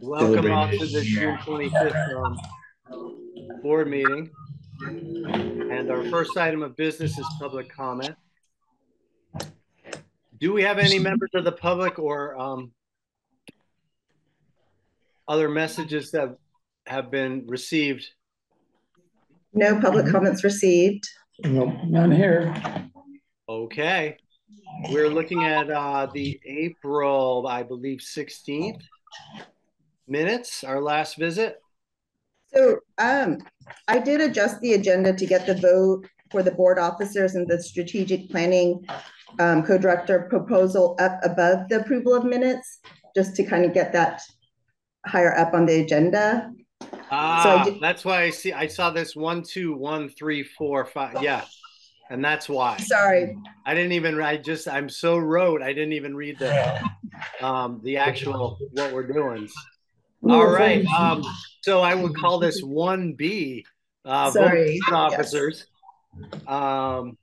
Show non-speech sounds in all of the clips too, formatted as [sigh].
Welcome all to the June 25th um, board meeting. And our first item of business is public comment. Do we have any members of the public or um, other messages that have been received? No public comments received. Nope, none here. Okay. We're looking at uh, the April, I believe, 16th minutes, our last visit. So um, I did adjust the agenda to get the vote for the board officers and the strategic planning um, co-director proposal up above the approval of minutes, just to kind of get that higher up on the agenda. Ah, did- that's why I see, I saw this one, two, one, three, four, five, yeah. And that's why. Sorry, I didn't even, I just, I'm so rote, I didn't even read the, um, the actual, what we're doing. All right, um, so I would call this one B, uh, Sorry, officers. Um,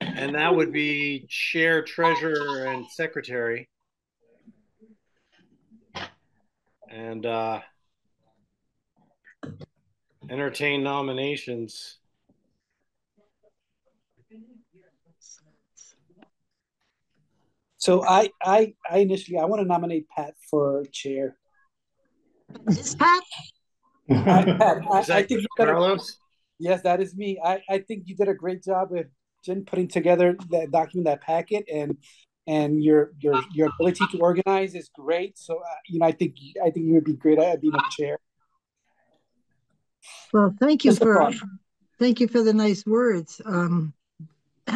and that would be chair, treasurer, and secretary. And, uh, entertain nominations. So I, I, I initially, I want to nominate Pat for chair. Is Pat? I, Pat, I, Is I that think you a, Carlos? yes, that is me. I, I think you did a great job with Jen putting together that document, that packet, and and your your your ability to organize is great. So uh, you know, I think I think you would be great at being a chair. Well, thank you Just for, thank you for the nice words. Um, [clears throat]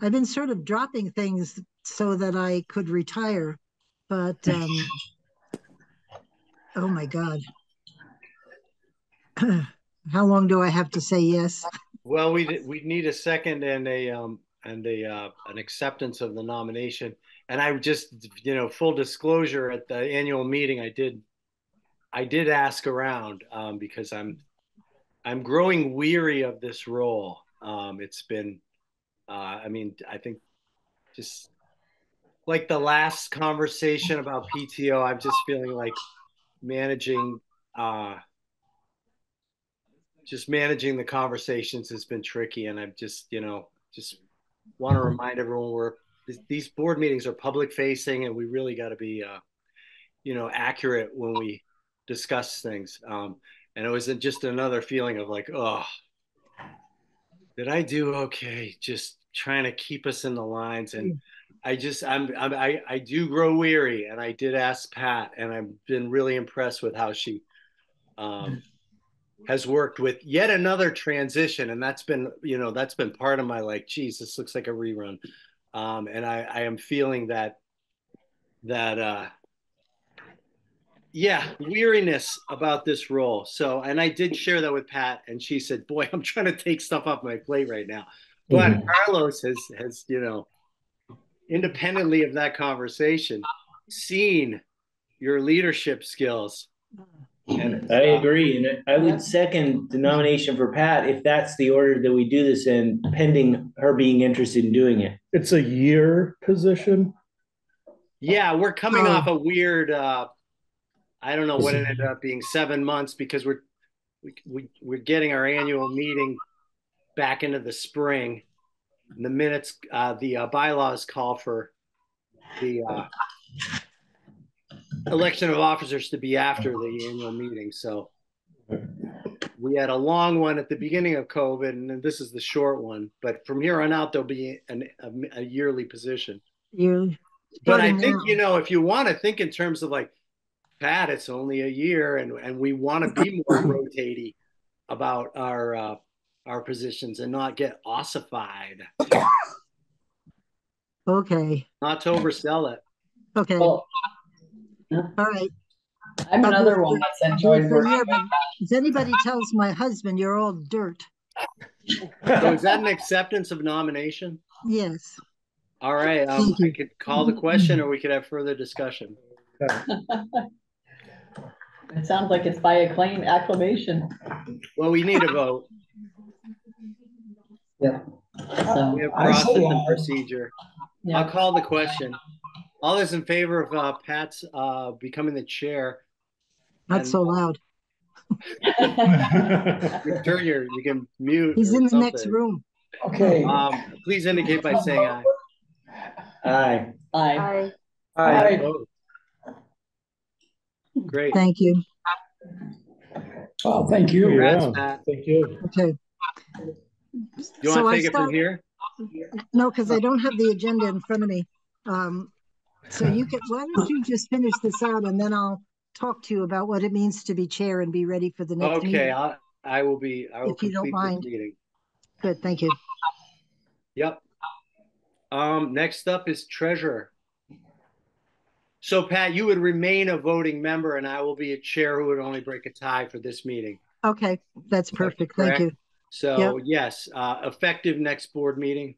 I've been sort of dropping things so that I could retire, but, [laughs] um, oh my God. [clears throat] How long do I have to say yes? Well, we we need a second and a um and a uh, an acceptance of the nomination. And I just you know full disclosure at the annual meeting, I did I did ask around um, because I'm I'm growing weary of this role. Um, it's been uh, I mean I think just like the last conversation about PTO, I'm just feeling like managing uh, just managing the conversations has been tricky and i'm just you know just want to remind everyone we're these board meetings are public facing and we really got to be uh, you know accurate when we discuss things. Um, and it was just another feeling of like oh did i do okay? Just trying to keep us in the lines and i just i'm, I'm I, I do grow weary and i did ask pat and i've been really impressed with how she um, has worked with yet another transition and that's been you know that's been part of my like geez this looks like a rerun. Um and i i am feeling that that uh yeah weariness about this role. So and i did share that with pat and she said boy i'm trying to take stuff off my plate right now. But Mhm. carlos has has you know independently of that conversation seen your leadership skills and I agree, and I would second the nomination for Pat if that's the order that we do this in, pending her being interested in doing it. It's a year position. Yeah, we're coming Oh. off a weird uh I don't know what it ended up being 7 months because we're we, we we're getting our annual meeting back into the spring. And the minutes uh the uh, bylaws call for the uh election of officers to be after the annual meeting. So we had a long one at the beginning of COVID and this is the short one, but from here on out there'll be an, a, a yearly position You, but I think you know if you want to think in terms of like Pat, it's only a year, and and we want to be more [coughs] rotating about our uh, our positions and not get ossified, [coughs] okay, not to oversell it. okay, all Well, right. I'm I'll another one that's I'll do it enjoyed working. year, but If anybody tells my husband you're all dirt, So is that an acceptance of nomination? yes. All right, um, Thank you. I could call the question, or we could have further discussion. [laughs] It sounds like it's by acclaim, acclamation. Well, we need a vote. So, We have I process say and aye. procedure. I'll call the question. all those in favor of uh, Pat's uh, becoming the chair? Not And- so loud. [laughs] You can turn your, you can mute. He's or in the next something. room. Okay. Um, please indicate by saying aye. Aye. Aye. Aye. Opposed? Great. Thank you. Oh, thank you. Congrats, Yeah. Pat. Thank you. Okay. You So want I to take it from start- here? No, because I don't have the agenda in front of me. Um, so you can, why don't you just finish this out and then I'll talk to you about what it means to be chair and be ready for the next Okay, meeting. I, I will be, I will If you don't mind. meeting. Good, thank you. Yep. Um, next up is treasurer. So Pat, you would remain a voting member and I will be a chair who would only break a tie for this meeting. Okay, that's that perfect. Thank you. So yes, uh, effective next board meeting.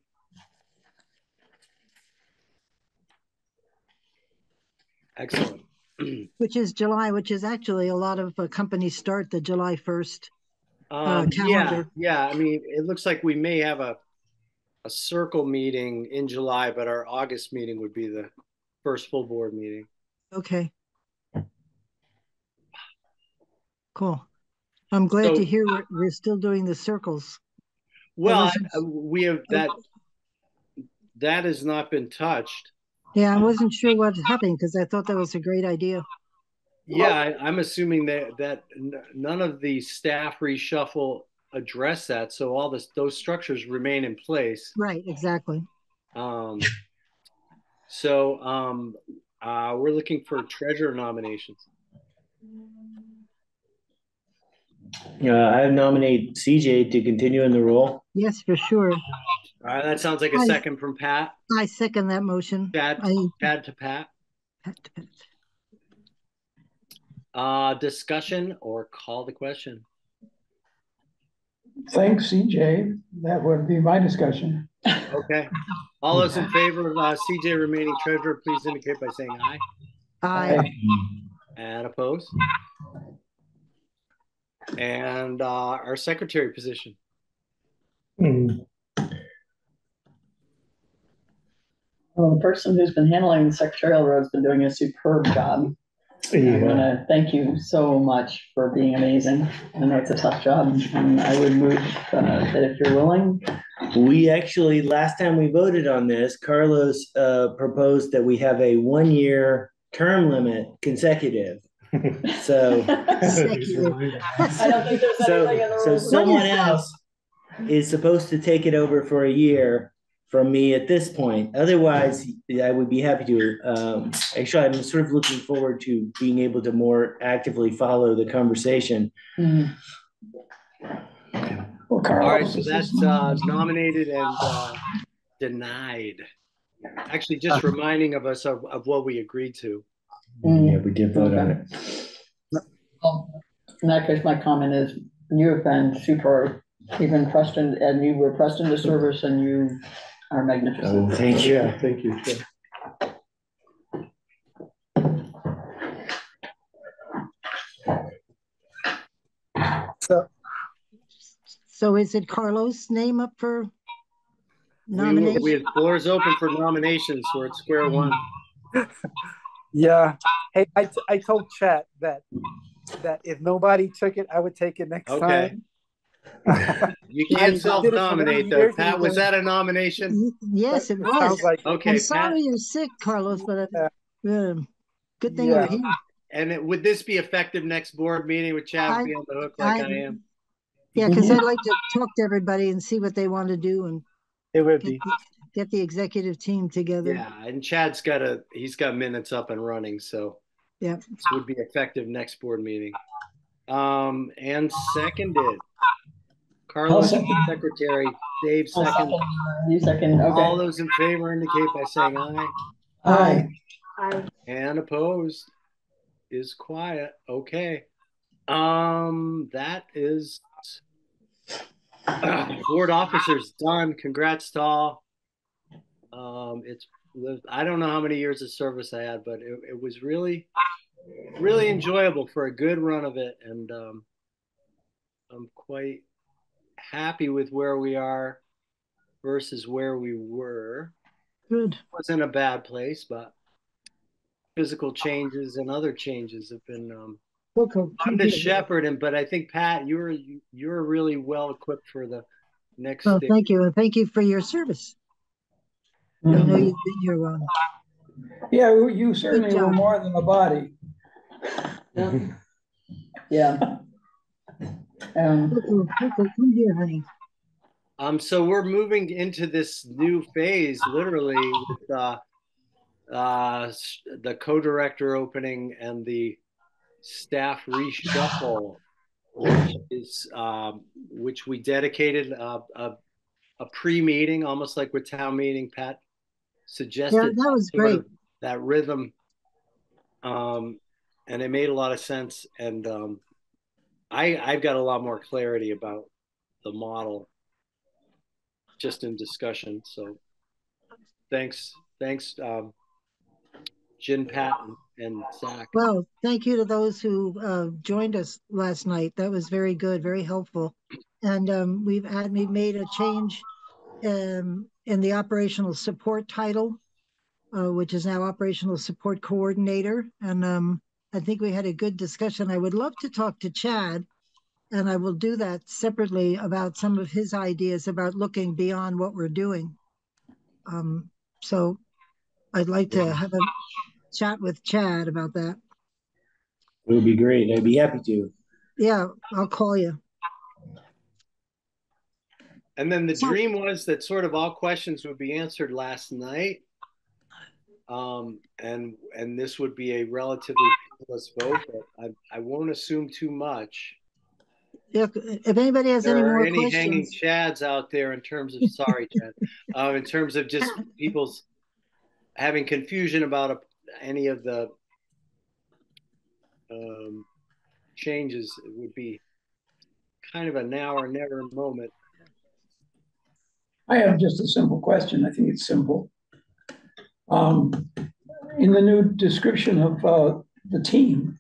Excellent. [clears throat] Which is July, which is actually a lot of uh, companies start the July 1st. Um, yeah, yeah, I mean, it looks like we may have a, a circle meeting in July, but our August meeting would be the first full board meeting. Okay. Cool. I'm glad So- to hear we're, we're still doing the circles. Well, I- we have that, that has not been touched. Yeah, I wasn't sure what happened because I thought that was a great idea. Yeah, I, I'm assuming that, that none of the staff reshuffle address that, so all this, those structures remain in place. Right, exactly. Um, so, um, uh, we're looking for treasurer nominations. Uh, I nominate CJ to continue in the role. Yes, for sure. All right, that sounds like a second from Pat. I second that motion. Chad, I, Chad to Pat. Pat to Pat. Uh, discussion or call the question? Thanks, CJ. That would be my discussion. Okay. All those in favor of uh, CJ remaining treasurer, please indicate by saying aye. Aye. And opposed? And uh, our secretary position. Hmm. Well, the person who's been handling the secretarial role has been doing a superb job. I want to thank you so much for being amazing. I know it's a tough job, and I would move uh, that if you're willing. We actually, last time we voted on this, Carlos uh, proposed that we have a one-year term limit consecutive. [laughs] So, I don't think there's so, anything in the so rules. someone else is supposed to take it over for a year from me at this point. Otherwise, I would be happy to. Um, actually, I'm sort of looking forward to being able to more actively follow the conversation. Well, All right, so that's uh, nominated and uh, denied. Actually, just reminding of us of, of what we agreed to. Mm. Yeah, we did vote on it. Well, In that case, my comment is, you have been super, you've been pressed in, and you were pressed into service, and you are magnificent. Oh, magnificent. thank you. yeah, thank you. Chad. So, so is it Carlos' name up for We, nomination? we have floors open for nominations. We're at square one. [laughs] Yeah. Hey, I, t- I told Chad that that if nobody took it, I would take it next Okay. time. [laughs] You can't did it for many self-nominate though. years Pat, was that a nomination? Yes, it It sounds was. like Okay, I'm Pat. sorry you're sick, Carlos, but Yeah. uh, good thing Yeah. you're here. And it- would this be effective next board meeting with Chad I- be on the hook like I, I- am? Yeah, because I'd like to talk to everybody and see what they want to do and it would be. The, get the executive team together. Yeah, and Chad's got a, he's got minutes up and running, so. Yeah. This would be effective next board meeting. Um, and seconded. Carlos, second. secretary, Dave second. second, You second, Okay. All those in favor indicate by saying aye. Aye. And opposed is quiet. Okay. Um, that is [clears throat] board officers done. Congrats to all. Um, it's lived, I don't know how many years of service I had, but it, it was really, really enjoyable for a good run of it. And, um, I'm quite happy with where we are versus where we were. Good. Wasn't a bad place, but physical changes and other changes have been, um, I'm the shepherd and, but I think Pat, you're, you're really well equipped for the next. Oh, stage. thank you, and thank you for your service. I know you've been here long. Yeah, you- you certainly were more than a body. Yeah. Um, Coco, Coco, come here, honey. Um, so we're moving into this new phase, literally, with uh, uh, the co-director opening and the staff reshuffle, which is um, which we dedicated a, a, a pre-meeting, almost like with town meeting. Pat Yeah, suggested that was great. that rhythm, um, and it made a lot of sense. And um, I I've got a lot more clarity about the model just in discussion. So thanks, thanks, um, Jen, Pat, and, and Zach. Well, thank you to those who uh, joined us last night. That was very good, very helpful. And um, we've had, we've made a change um, in the operational support title, uh, which is now operational support coordinator. And um, I think we had a good discussion. I would love to talk to Chad, and I will do that separately about some of his ideas about looking beyond what we're doing. Um, so I'd like to have a chat with Chad about that. It would be great. I'd be happy to. Yeah, I'll call you. And then the dream was that sort of all questions would be answered last night. Um, and and this would be a relatively painless vote, but I, I won't assume too much. If, if anybody has There any are more any hanging questions, chads out there in terms of sorry, Chad, um, [laughs] in terms of just people's having confusion about a, any of the um, changes, it would be kind of a now or never moment. I have just a simple question. I think it's simple. Um, in the new description of, uh, the team,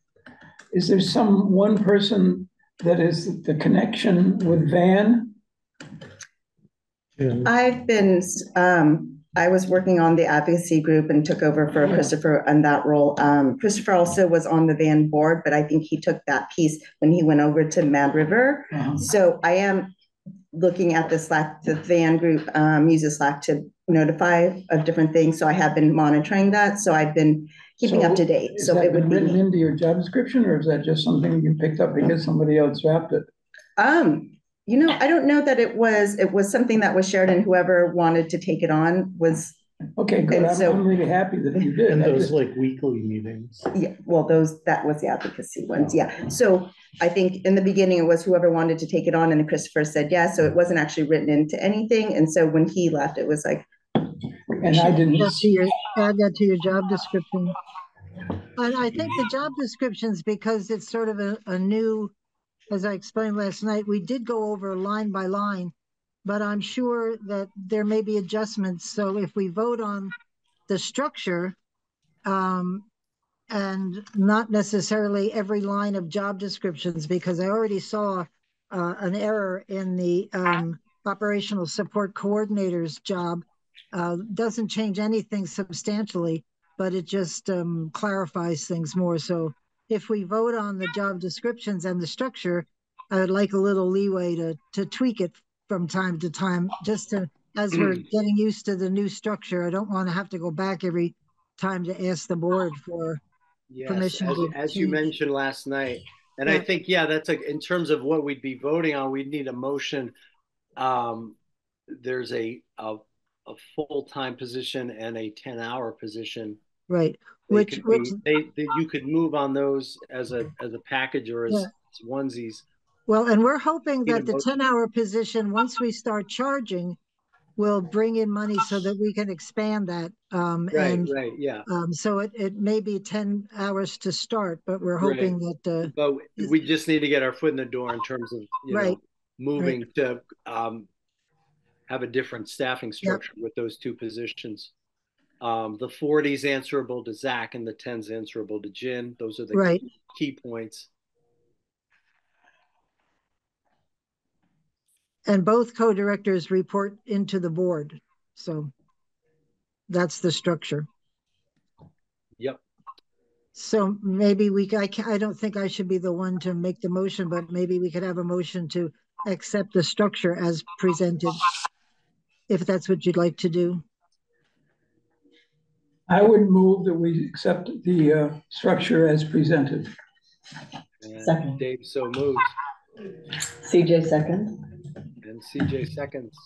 is there some one person that is the connection with Van? Jen, I've been, um, I was working on the advocacy group and took over for Yeah. Christopher in that role. Um, Christopher also was on the van board, but I think he took that piece when he went over to Mad River. Uh-huh. So I am looking at the Slack, the van group, um, uses Slack to notify of different things. So I have been monitoring that. So I've been keeping up to date. Is So that it would been written be, into your job description, or is that just something you picked up because somebody else drafted? um, you know, I don't know that it was, it was something that was shared and whoever wanted to take it on was Okay, good. And I'm, so- I'm really happy that you did. And I those just- like weekly meetings. Yeah, well, those, that was the advocacy ones, yeah. So I think in the beginning it was whoever wanted to take it on and then Christopher said yes, so it wasn't actually written into anything. And so when he left, it was like, And I didn't, add to your, add that to your job description. And I think the job descriptions, because it's sort of a, a new, as I explained last night, we did go over line by line. But I'm sure that there may be adjustments, so if we vote on the structure, um, and not necessarily every line of job descriptions, because I already saw uh, an error in the um, operational support coordinator's job. Uh, doesn't change anything substantially, but it just um, clarifies things more. So if we vote on the job descriptions and the structure, I would like a little leeway to to tweak it from time to time, just to as we're [clears throat] getting used to the new structure. I don't want to have to go back every time to ask the board for Yes, Permission as, as you mentioned last night. And I think, yeah, that's a, in terms of what we'd be voting on, we'd need a motion. Um, there's a, a, a full-time position and a ten-hour position. right, They which which be, they, they, you could move on those as a, as a package or as Yeah. as onesies. Well, and we're hoping that the ten hour position, once we start charging, will bring in money so that we can expand that. Um, Right, and, right, yeah. um, so it, it may be ten hours to start, but we're Right. hoping that, uh, But we just need to get our foot in the door in terms of, you Right, know, moving to, um, have a different staffing structure with those two positions. Um, the forties answerable to Zach and the tens answerable to Jen. Those are the right, key points. And both co-directors report into the board, so that's the structure. Yep. So maybe we, c- I ca I don't think I should be the one to make the motion, but maybe we could have a motion to accept the structure as presented. If that's what you'd like to do. I would move that we accept the uh, structure as presented. And Second. Dave so moves, CJ second. And CJ seconds.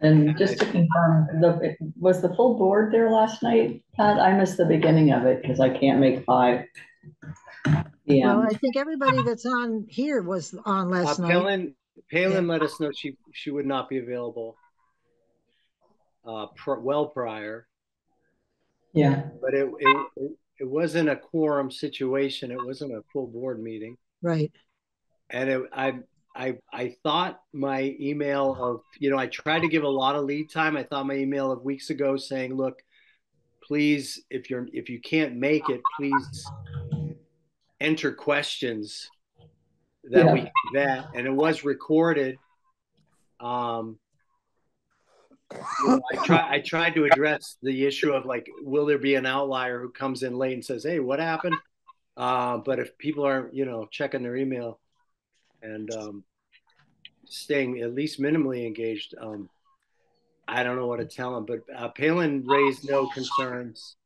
And just to confirm, the, was the full board there last night? Pat, I missed the beginning of it because I can't make five. Well, Yeah, I think everybody that's on here was on Uh, last night. Palin, Palin let us know she, she would not be available. Uh, pr- well prior, yeah, but it, it, it- it wasn't a quorum situation. It wasn't a full board meeting. Right. And it, I, I, I thought my email of, you know, I tried to give a lot of lead time. I thought my email of weeks ago saying, look, please, if you're, if you can't make it, please enter questions that we Yeah. can vet. And it was recorded. Um, you know, I try, I tried to address the issue of like, will there be an outlier who comes in late and says, hey, what happened? Uh, but if people aren't, you know, checking their email and um, staying at least minimally engaged, um, I don't know what to tell him, But uh, Palin raised no concerns.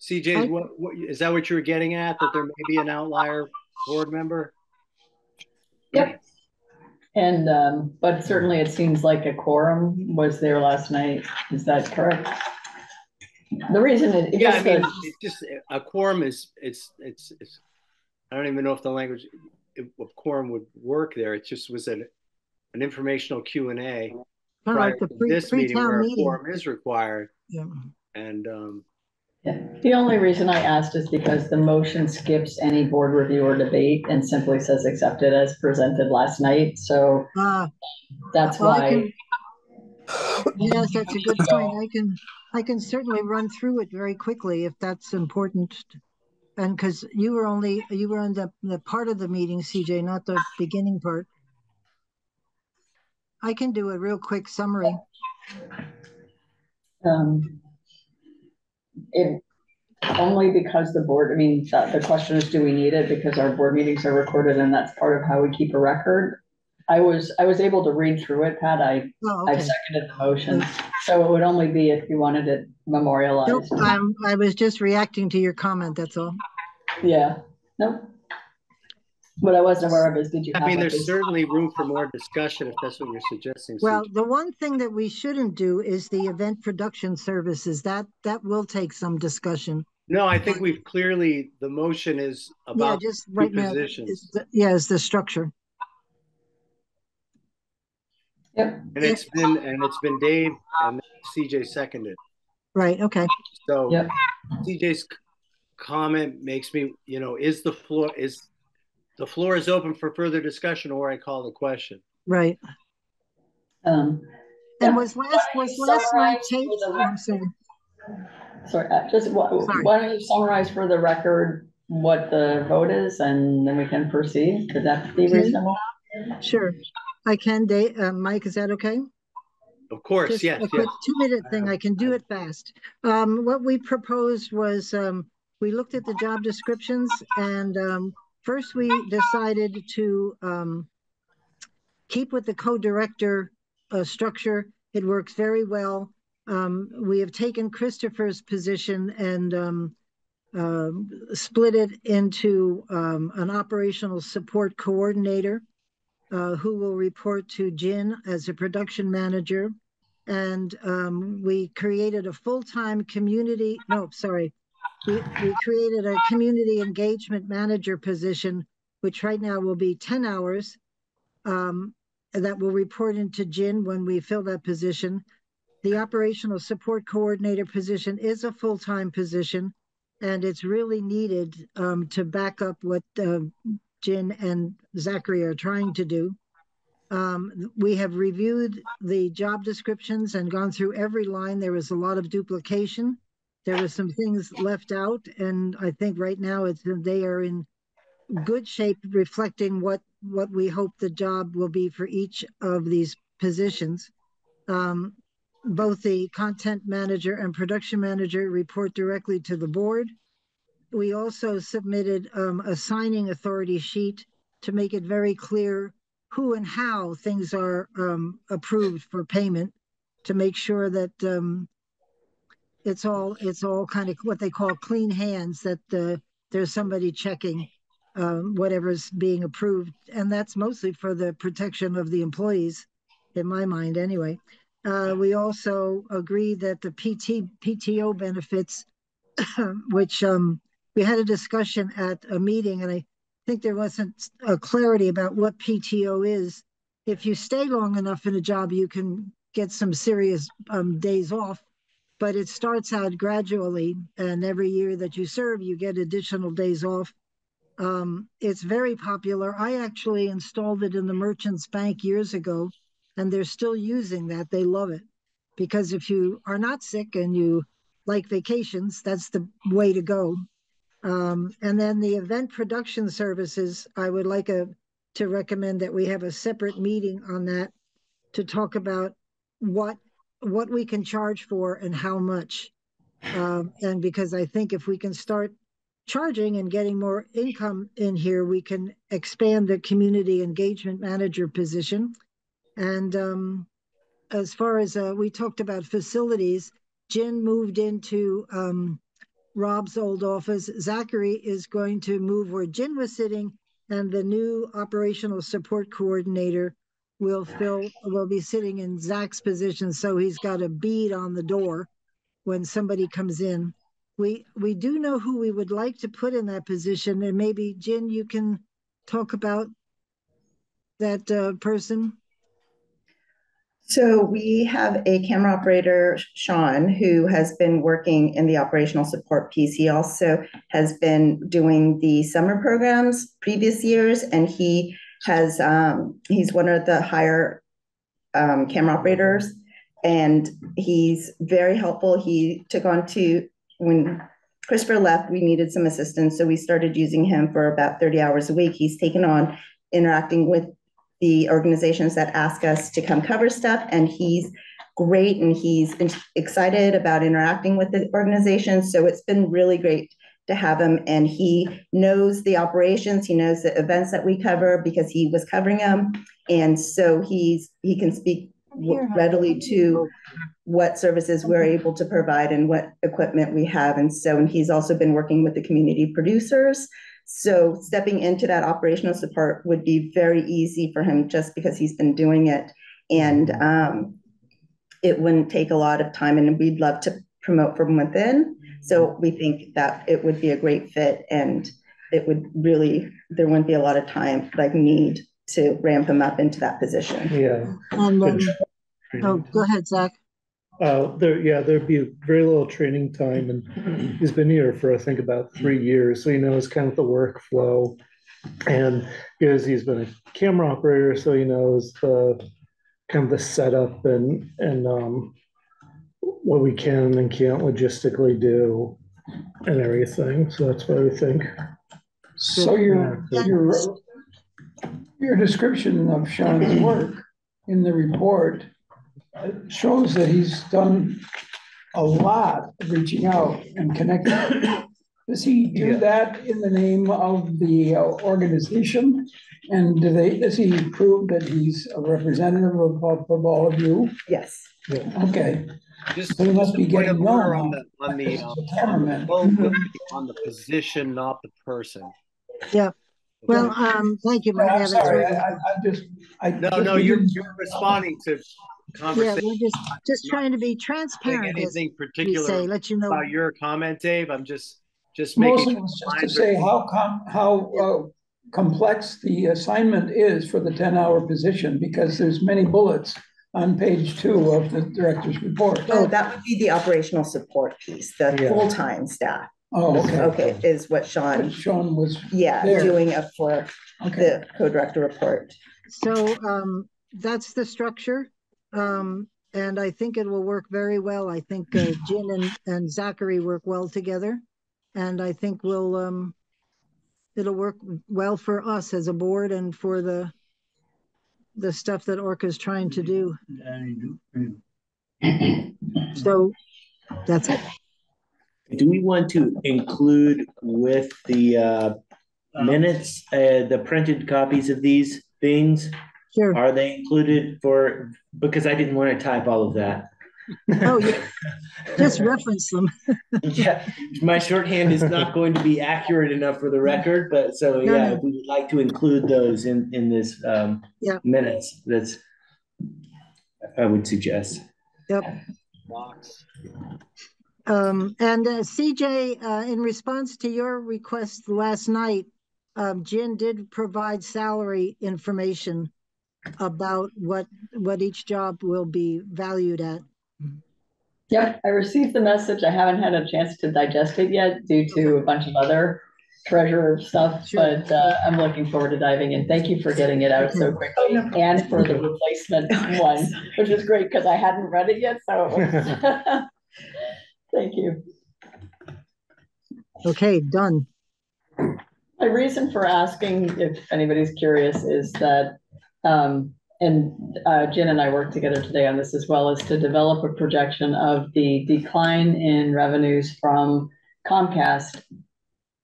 CJ, what, what is that? What you were getting at? That there may be an outlier board member? yep. And, um, but certainly it seems like a quorum was there last night. Is that correct? The reason it. it Yeah, I mean, it's just a quorum is it's it's it's. I don't even know if the language of quorum would work there. It just was an an informational Q and A Kind prior like the to pre, this meeting pre-town a meeting. quorum is required. Yeah. And um, Yeah, the only reason I asked is because the motion skips any board review or debate and simply says accepted as presented last night, so Ah, that's Well, why. can- yes, that's a good point. I can, I can certainly run through it very quickly if that's important. And because you were only, you were on the, the part of the meeting, CJ, not the beginning part. I can do a real quick summary. Um, it, only because the board, I mean, the, the question is, do we need it? Because our board meetings are recorded and that's part of how we keep a record. I was, I was able to read through it, Pat, I, Oh, I okay. seconded the motion, so it would only be if you wanted it Nope, memorialized. I'm, I was just reacting to your comment, that's all. Yeah, nope. What I wasn't aware of is, did you have? I mean, like there's a- certainly room for more discussion if that's what you're suggesting. Well, CJ. the one thing that we shouldn't do is the event production services. That, that will take some discussion. no, I think we've clearly the motion is Yeah, about just right now, positions. is the- yeah, is the structure. Yep, and it's been and it's been Dave and CJ seconded. Right, okay. So Yep. CJ's comment makes me, you know, is the floor is the floor is open for further discussion or I call the question. Right. um, And Yeah. was last, was last night taped? for the I'm sorry. sorry, uh, just why, Sorry. why don't you summarize for the record what the vote is and then we can proceed? Could that be reasonable? Sure. I can, Dave, uh, Mike, is that okay? Of course, Just yes, a quick yes. two-minute thing. I can do it fast. Um, what we proposed was, um, we looked at the job descriptions and, um, first we decided to, um, keep with the co-director, uh, structure. It works very well. Um, we have taken Christopher's position and, um, um, split it into, um, an operational support coordinator uh, who will report to Jen as a production manager. And um, we created a full-time community, no, sorry. We, we created a community engagement manager position, which right now will be 10 hours. Um, that will report into Jen when we fill that position. The operational support coordinator position is a full-time position. And it's really needed um, to back up what uh, Jen and Zachary are trying to do. Um, we have reviewed the job descriptions and gone through every line. There was a lot of duplication. There were some things left out, and I think right now it's they are in good shape, reflecting what what we hope the job will be for each of these positions. Um, both the content manager and production manager report directly to the board. We also submitted um, a signing authority sheet to make it very clear who and how things are um, approved for payment to make sure that um, it's all it's all kind of what they call clean hands that there's somebody checking um, whatever's being approved. And that's mostly for the protection of the employees in my mind anyway. Uh, we also agree that the pt pto benefits [coughs] which um, we had a discussion at a meeting and i think there wasn't a clarity about what pto is. If you stay long enough in a job you can get some serious um, days off but it starts out gradually and every year that you serve you get additional days off. Um, it's very popular. I actually installed it in the merchants bank years ago and they're still using that. They love it because if you are not sick and you like vacations that's the way to go um, and then the event production services i would like a, to recommend that we have a separate meeting on that to talk about what what we can charge for and how much. Um, and because I think if we can start charging and getting more income in here, we can expand the community engagement manager position. And um, as far as uh, we talked about facilities, Jen moved into um, Rob's old office. Zachary is going to move where Jen was sitting, and the new operational support coordinator will fill will be sitting in Zach's position, so he's got a bead on the door when somebody comes in. We we do know who we would like to put in that position, and maybe Jen, you can talk about that uh, person. So we have a camera operator, Sean, who has been working in the operational support piece. He also has been doing the summer programs previous years, and he has um, he's one of the higher um, camera operators, and he's very helpful. He took on to when Christopher left, we needed some assistance, so we started using him for about 30 hours a week. He's taken on interacting with the organizations that ask us to come cover stuff, and he's great and he's excited about interacting with the organizations. So it's been really great to have him and he knows the operations he knows the events that we cover because he was covering them and so he's he can speak readily to what services we're able to provide and what equipment we have. And so and he's also been working with the community producers so stepping into that operational support would be very easy for him just because he's been doing it and um, it wouldn't take a lot of time and we'd love to promote from within so we think that it would be a great fit and it would really, there wouldn't be a lot of time, like need to ramp him up into that position. Yeah. And, um, oh, go ahead, Zach. Uh, there, yeah, there'd be very little training time and [clears throat] he's been here for, I think, about three years. So he knows kind of the workflow. And because he's been a camera operator, so he knows the kind of the setup and, and, um, what we can and can't logistically do and everything. So that's what I think. So your, your, your description of Sean's work in the report shows that he's done a lot of reaching out and connecting. Does he do Yeah. that in the name of the uh, organization? And do they, does he prove that he's a representative of, of of all of you? Yes. Okay, Just, So he must be getting of order known. on the, on the, as um, a cameraman. vote would be on the position, not the person. Yeah. Well, um, thank you, No, Maria. I'm That's sorry, I, I I just, I. No, just no, you're, you're responding to Yeah, we're just, just trying to be transparent, anything particular say, let you know. about your comment, Dave. I'm just, just Mostly making. was just to say how com, how, uh, complex the assignment is for the ten-hour position, because there's many bullets on page two of the director's report. Oh, that would be the operational support piece, the Yeah. full-time staff. Oh, okay. Okay, is what Sean, Sean was, yeah, There. doing up for okay, the co-director report. So, um, that's the structure. Um, and I think it will work very well. I think, uh, [laughs] Jen and, and Zachary work well together. And I think we'll, um, it'll work well for us as a board and for the, the stuff that Orca is trying to do. [coughs] So that's it. Do we want to include with the uh minutes, uh the printed copies of these things? Sure. Are they included for, because I didn't want to type all of that. Oh, yeah. Just reference them. [laughs] Yeah, my shorthand is not going to be accurate enough for the record, but so, No, yeah, no. if we would like to include those in in this um Yeah. minutes, that's I would suggest. Yep. Um, and uh, CJ, uh, in response to your request last night, um, Jen did provide salary information about what, what each job will be valued at. Yep, I received the message. I haven't had a chance to digest it yet due to a bunch of other treasurer stuff, Sure. but uh, I'm looking forward to diving in. Thank you for getting it out so quickly and for the replacement [laughs] one, which is great because I hadn't read it yet, so. it was- [laughs] Thank you. Okay, done. My reason for asking, if anybody's curious, is that, um, and, uh, Jen and I worked together today on this as well, is to develop a projection of the decline in revenues from Comcast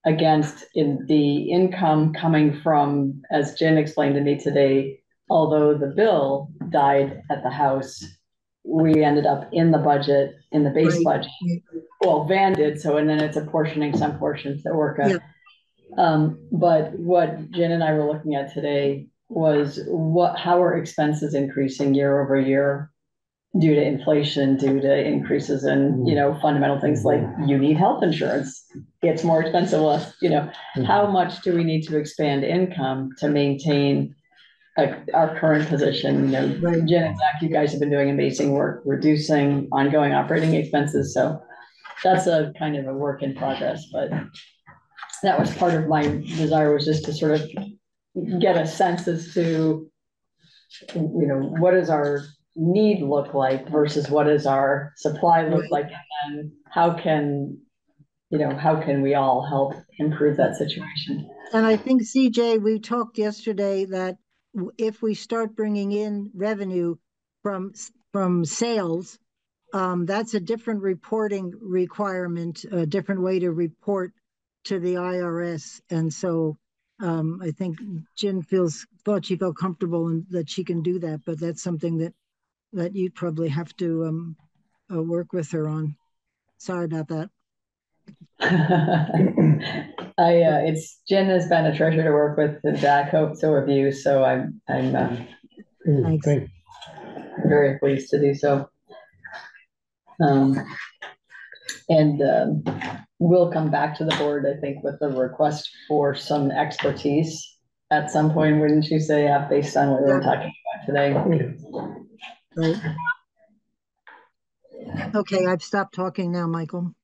against in the income coming from, as Jen explained to me today, although the bill died at the house, we ended up in the budget, in the base Right. budget. Well, Van did, so, and then it's apportioning some portions that work out. Yeah. Um, but what Jen and I were looking at today was what, how are expenses increasing year over year? Due to inflation, due to increases in, mm-hmm. you know, fundamental things mm-hmm. like you need health insurance. It's more expensive, less, you know, mm-hmm. how much do we need to expand income to maintain? Like our current position, you know, Right. Jen and Zach, you guys have been doing amazing work reducing ongoing operating expenses, so. That's a kind of a work in progress, but that was part of my desire was just to sort of get a sense as to, you know, what does our need look like versus what does our supply look like? And how can, you know, how can we all help improve that situation? And I think CJ, we talked yesterday that if we start bringing in revenue from, from sales, um, that's a different reporting requirement, a different way to report to the IRS. And so, um, I think Jen feels, thought she felt comfortable and that she can do that, but that's something that, that you'd probably have to, um, uh, work with her on. Sorry about that. [laughs] I, uh, it's, Jen has been a treasure to work with, and Zach, hope so have you, so I'm, I'm, uh, Thanks. Thank- very pleased to do so. Um, and, um, we'll come back to the board, I think, with a request for some expertise at some point, wouldn't you say, uh, based on what we were talking about today? Right. Okay, I've stopped talking now, Michael.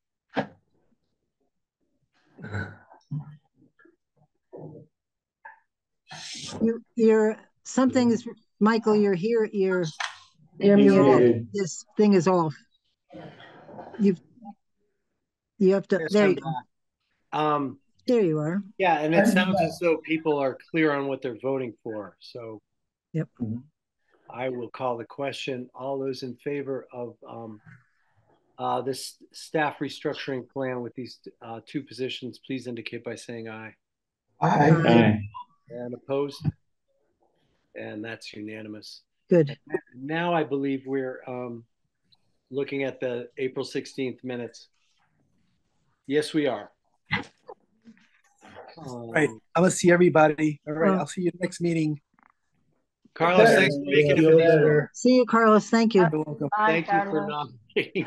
You, you're, something is, Michael, you're here, you're, You're you're muted. This thing is off. You've, you have to, Yes, there you go. Um, There you are. yeah, and it sounds as though people are clear on what they're voting for, so. Yep. I will call the question. All those in favor of, um, uh, this staff restructuring plan with these, uh, two positions, please indicate by saying aye. I, Aye. And opposed? And that's unanimous. Good. Now I believe we're um, looking at the April 16th minutes. Yes, we are. Right. Um, I'm gonna see everybody. All right, Oh. I'll see you next meeting. Carlos, thanks for making it. for. See you, Carlos. Thank you. You're welcome. Thank you for nominating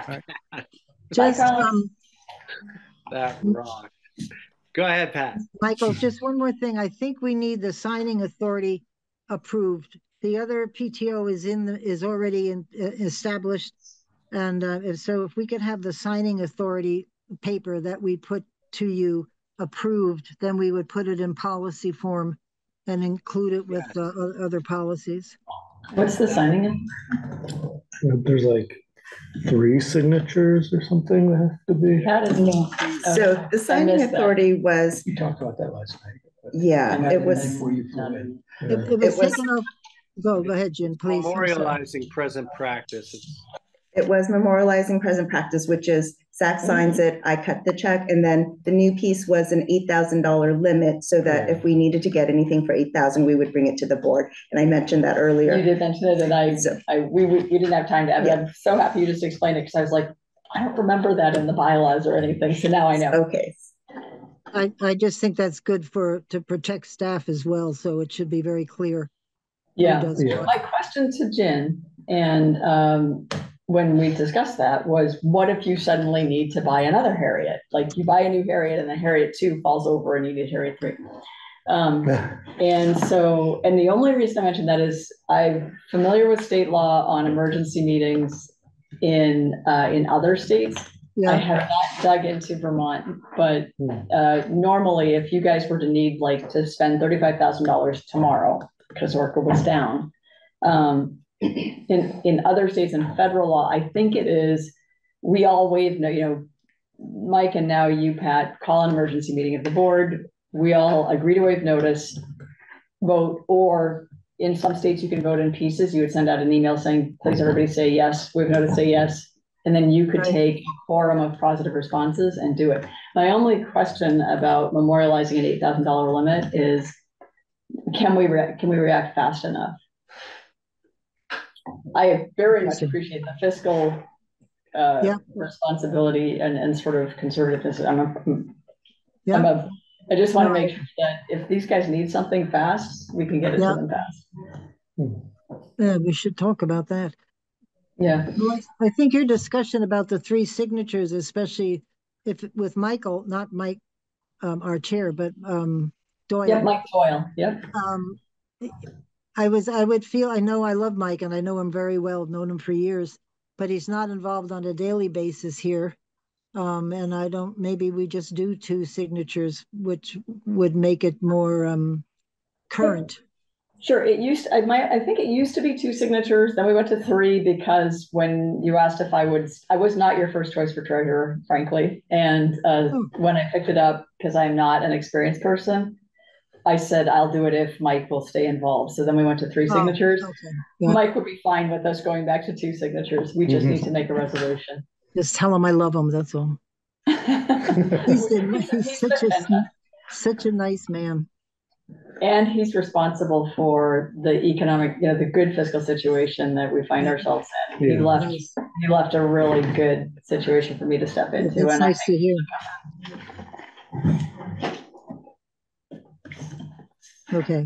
Just, Carlos. um, that rock. Go ahead, Pat. Michael, just one more thing. I think we need the signing authority approved. The other PTO is in the, is already in, uh, established. And, uh, if so, if we could have the signing authority paper that we put to you approved, then we would put it in policy form and include it with, uh, o- other policies. What's the signing in? There's like three signatures or something that have to be. That is. So okay. the signing missed that. authority was, we talked about that last night. yeah, it was, Before you flew in. It, Yeah. it was was- taken off, go, go ahead, Jim, please. I'm sorry. Memorializing present practice. It's It was memorializing present practice, which is Zach signs it, I cut the check, and then the new piece was an eight thousand dollar limit so that if we needed to get anything for eight thousand, we would bring it to the board. And I mentioned that earlier. You did mention it and I, So- I, we, we, we didn't have time to, I'm so happy you just explained it, because I was like, I don't remember that in the bylaws or anything, so now I know. Okay, I, I just think that's good for, to protect staff as well, so it should be very clear. who Yeah. does Yeah. what. My question to Jen, and um, when we discussed that, was what if you suddenly need to buy another Harriet? Like you buy a new Harriet and the Harriet two falls over and you need Harriet three. Um, [laughs] and so, and the only reason I mentioned that is I'm familiar with state law on emergency meetings in, uh, in other states. I have not dug into Vermont, but Hmm. uh, normally if you guys were to need like to spend thirty-five thousand dollars tomorrow because Orca was down. Um, in, in other states and federal law, I think it is, we all waive, no, you know, Mike and now you, Pat, call an emergency meeting of the board. We all agree to waive notice, vote, or in some states you can vote in pieces. You would send out an email saying, please everybody say yes, waive notice, say yes. And then you could take a quorum of positive responses and do it. My only question about memorializing an eight thousand dollar limit is, can we, can we react fast enough? I very much appreciate the fiscal uh, Yeah. responsibility and, and sort of conservativeness. I'm a, I'm Yeah. a, I just want to make sure that if these guys need something fast, we can get it to them fast. yeah, we should talk about that. Yeah, Well, I think your discussion about the three signatures, especially if, with Michael, not Mike, um, our chair, but, um, Doyle. yep, Mike Doyle, yep. Um, I was, I would feel, I know I love Mike and I know him very well, known him for years, but he's not involved on a daily basis here. Um, and I don't, maybe we just do two signatures, which would make it more, um, current. Sure, it used, I might, I think it used to be two signatures, then we went to three because when you asked if I would, I was not your first choice for treasurer, frankly. And uh, Oh. when I picked it up, because I'm not an experienced person, I said, I'll do it if Mike will stay involved. So then we went to three Oh, signatures. Okay, yeah. Mike would be fine with us going back to two signatures. We just Mhm. need to make a resolution. Just tell him I love him, that's all. [laughs] He's, a- he's He's such a, such a nice man. And he's responsible for the economic, you know, the good fiscal situation that we find ourselves in. He left, Nice. he left a really good situation for me to step into. It's And I nice to hear. Okay,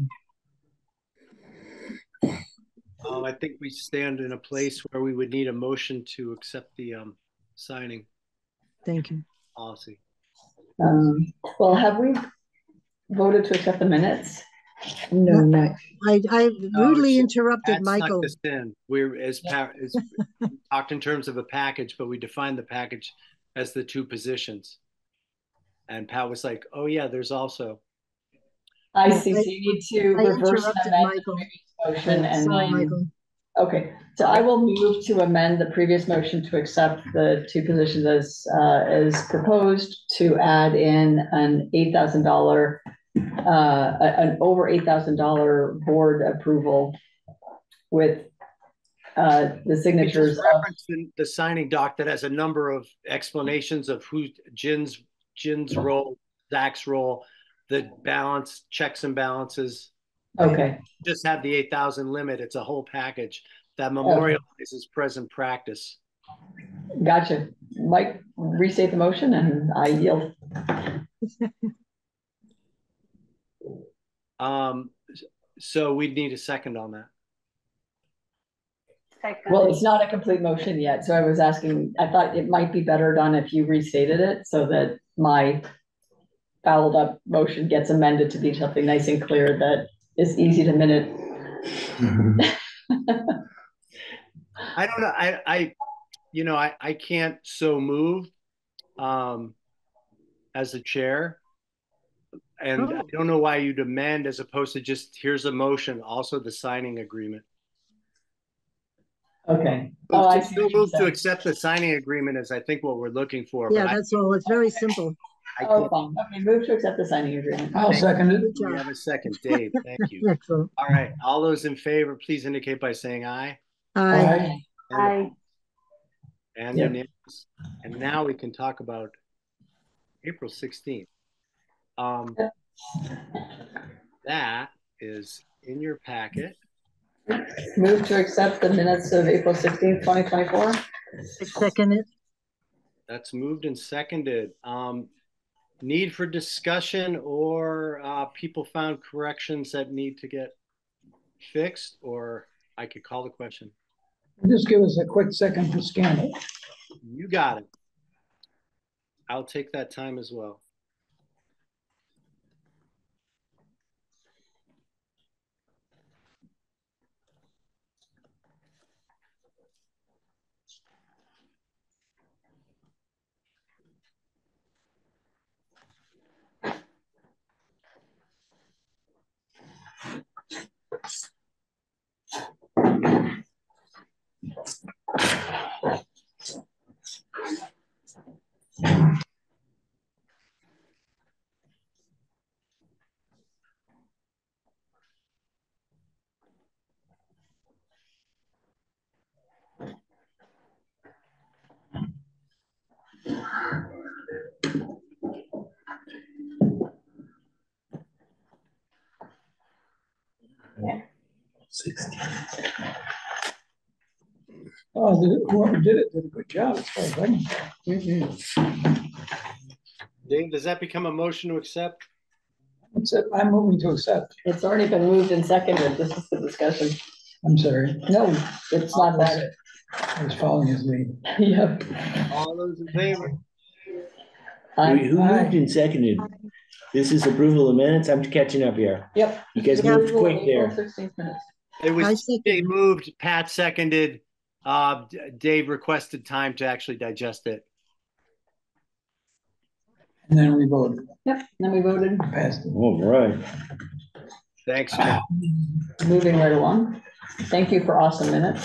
Um, I think we stand in a place where we would need a motion to accept the, um, signing thank you. policy. Um, well, have we voted to accept the minutes? no, not, I, I rudely it's- interrupted Pat snuck Michael. this in. We're, as, pa- as, talked in terms of a package, but we defined the package as the two positions. And Pat was like, oh yeah, there's also, I Yeah, see, so you need to I reverse and interrupted amend the Michael. previous motion and Sorry, then, Michael. okay. So I will move to amend the previous motion to accept the two positions as, uh, as proposed to add in an eight thousand dollar, uh, a- an over eight thousand dollar board approval with, uh, the signatures just of the signing doc that has a number of explanations of who Jen's, Jen's role, Zach's role, the balance, checks and balances. Okay, Just have the eight thousand limit. It's a whole package that memorializes present practice. gotcha. Mike, restate the motion and I yield. Um, so we'd need a second on that. Well, it's not a complete motion yet, so I was asking, I thought it might be better done if you restated it so that my fouled up motion gets amended to be something nice and clear that is easy to minute. [laughs] I don't know. I, I, you know, I, I can't so move, um, as a chair. And I Oh. don't know why you demand as opposed to just, here's a motion, also the signing agreement. Okay. Oh, I To see still what you're move to accept the signing agreement is I think what we're looking for. but Yeah, I- that's all. It's very simple. I Oh, can't- fine. Okay, move to accept the signing agreement. I'll second it. Good We have a second, Dave, thank you. [laughs] Excellent. All right, all those in favor, please indicate by saying aye. Aye. Aye. And and Yep. unanimous. And now we can talk about April sixteenth. Um, that is in your packet. Move to accept the minutes of April sixteenth, twenty twenty-four. Second it. That's moved and seconded. Um, need for discussion or, uh, people found corrections that need to get fixed, or I could call the question. Just give us a quick second to scan it. You got it. I'll take that time as well. Oh, the- whoever did it did a good job as far as I can tell. Dave, does that become a motion to accept? Except I'm moving to accept. It's already been moved and seconded. This is the discussion. I'm sorry. No, it's not that. I was following his lead. [laughs] Yep. All those in favor? Aye. Who moved and seconded? This is approval of minutes. I'm catching up here. Yep. You guys Yeah. moved quick there. April 16th minutes. It I was, second. Dave moved, Pat seconded, uh, D- Dave requested time to actually digest it. And then we voted, Yep, then we voted, passed it. All right. Thanks, Pat. moving right along. Thank you for awesome minutes.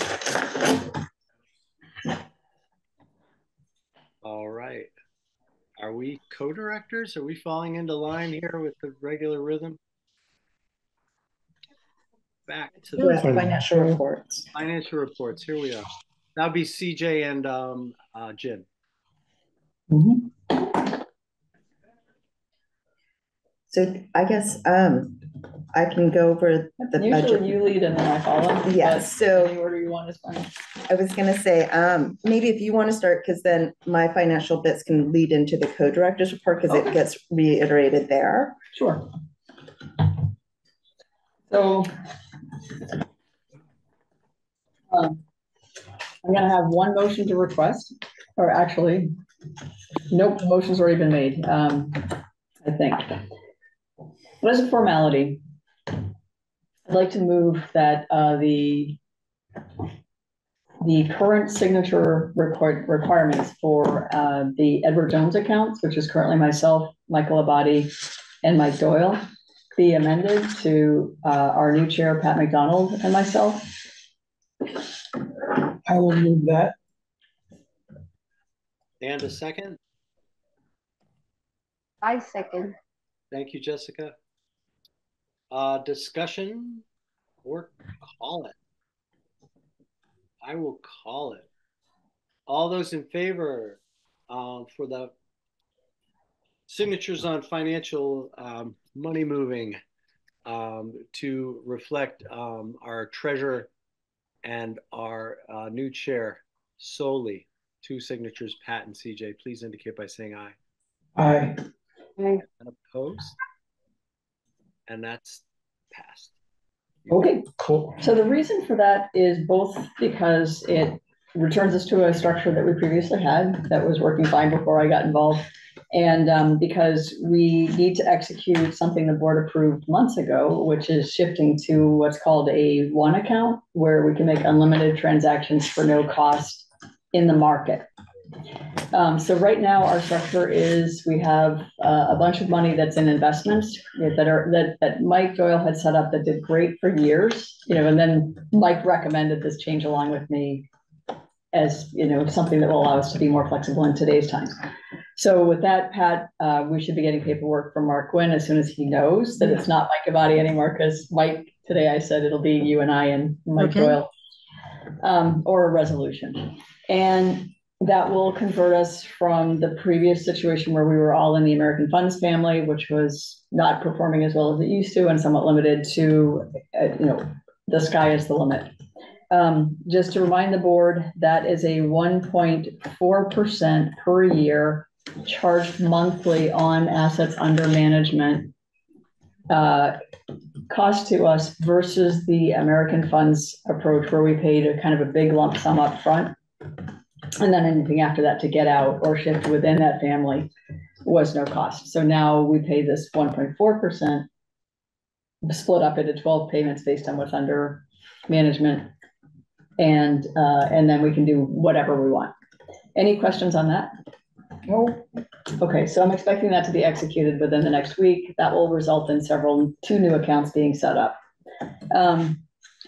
All right. Are we co-directors? Are we falling into line here with the regular rhythm? Back to the financial reports. financial reports. Here we are. That'd be CJ and, um, uh, Jen. Mhm. So I guess, um, I can go over the budget. Usually you lead and then I follow. Yes, but so- Any order you want is fine. I was gonna say, um, maybe if you want to start, because then my financial bits can lead into the co-director's report, because it Okay. gets reiterated there. Sure. So. um, I'm gonna have one motion to request, or actually, nope, motion's already been made, um, I think. But as a formality, I'd like to move that, uh, the the current signature record, requirements for, uh, the Edward Jones accounts, which is currently myself, Michael Abadi, and Mike Doyle be amended to uh, our new chair, Pat McDonald, and myself. I will move that. And a second? I second. Thank you, Jessica. Uh, discussion or call it? I will call it. All those in favor, um, for the signatures on financial, um, money moving, um, to reflect, um, our treasurer and our, uh, new chair solely, two signatures, Pat and CJ, please indicate by saying aye. Aye. And opposed? And that's passed. Okay, Cool. so the reason for that is both because it returns us to a structure that we previously had that was working fine before I got involved. And um, because we need to execute something the board approved months ago, which is shifting to what's called a one account, where we can make unlimited transactions for no cost in the market. Um, so right now, our structure is, we have uh, a bunch of money that's in investments that are, that, that Mike Doyle had set up that did great for years, you know, and then Mike recommended this change along with me as, you know, something that will allow us to be more flexible in today's times. So with that, Pat, uh, we should be getting paperwork from Mark Quinn as soon as he knows that it's not Mike Abadi anymore, because Mike, today I said it'll be you and I and Mike Okay. Doyle. Um, or a resolution. And that will convert us from the previous situation where we were all in the American Funds family, which was not performing as well as it used to and somewhat limited to, uh, you know, the sky is the limit. Um, just to remind the board, that is a one point four percent per year charged monthly on assets under management. Uh, cost to us versus the American Funds approach where we paid a kind of a big lump sum up front, And then anything after that to get out or shift within that family was no cost. So now we pay this one point four percent split up into twelve payments based on what's under management. And, uh, and then we can do whatever we want. Any questions on that? No. Okay, so I'm expecting that to be executed within the next week. That will result in several, two new accounts being set up. Um,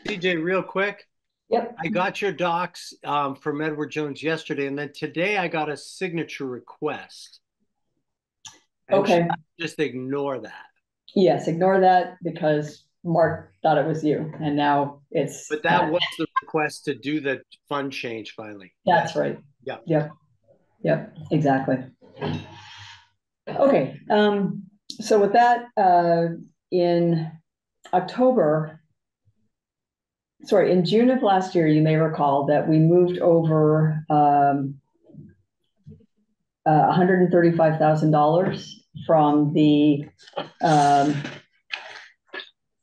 CJ, real quick. Yep. I got your docs um, from Edward Jones yesterday, and then today I got a signature request. And Okay. Just ignore that. yes, ignore that because Mark thought it was you and now it's. But that was the request to do the fund change finally. That's right. Yeah. Yep. Yep, exactly. Okay, um, so with that, uh, in October, sorry, in June of last year, you may recall that we moved over, um, uh, hundred and thirty-five thousand dollars from the, um,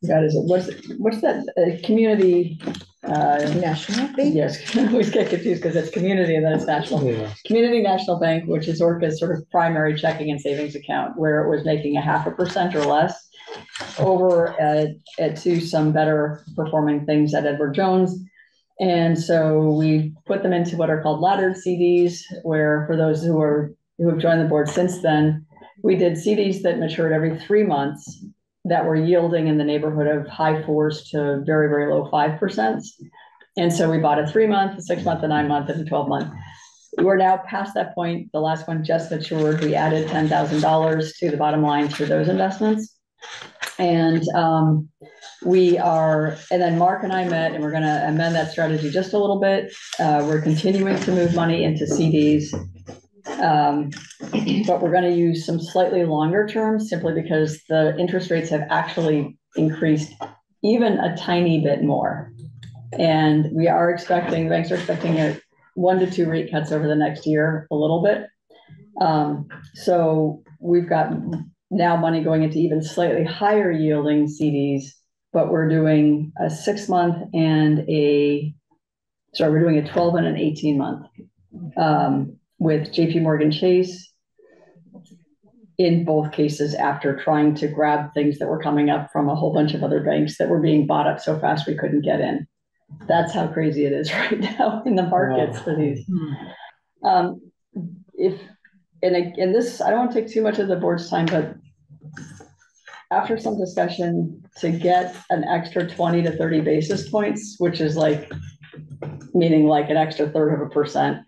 God, is it, what's, what's that, uh, community, uh, National Bank? Yes, [laughs] I always get confused because it's community and then it's national. Yeah. Community National Bank, which is Orca's sort of primary checking and savings account, where it was making a half a percent or less over at, at to some better performing things at Edward Jones. And so we put them into what are called laddered CDs, where for those who are, who have joined the board since then, we did CDs that matured every three months that were yielding in the neighborhood of high fours to very, very low five percent. And so we bought a three month, a six month, a nine month, and a twelve month. We're now past that point. The last one just matured. We added ten thousand dollars to the bottom line through those investments. And um, we are, and then Mark and I met, and we're gonna amend that strategy just a little bit. Uh, we're continuing to move money into CDs. Um, but we're gonna use some slightly longer terms simply because the interest rates have actually increased even a tiny bit more. And we are expecting, the banks are expecting a one to two rate cuts over the next year, a little bit. Um, so we've got now money going into even slightly higher yielding CDs, but we're doing a six month and a, sorry, we're doing a twelve and an eighteen month. Um, with JP Morgan Chase. In both cases, after trying to grab things that were coming up from a whole bunch of other banks that were being bought up so fast we couldn't get in. That's how crazy it is [laughs] right now in the markets for these. Um, if, and, I- and this, I don't want to take too much of the board's time, but after some discussion, to get an extra twenty to thirty basis points, which is like, meaning like an extra third of a percent,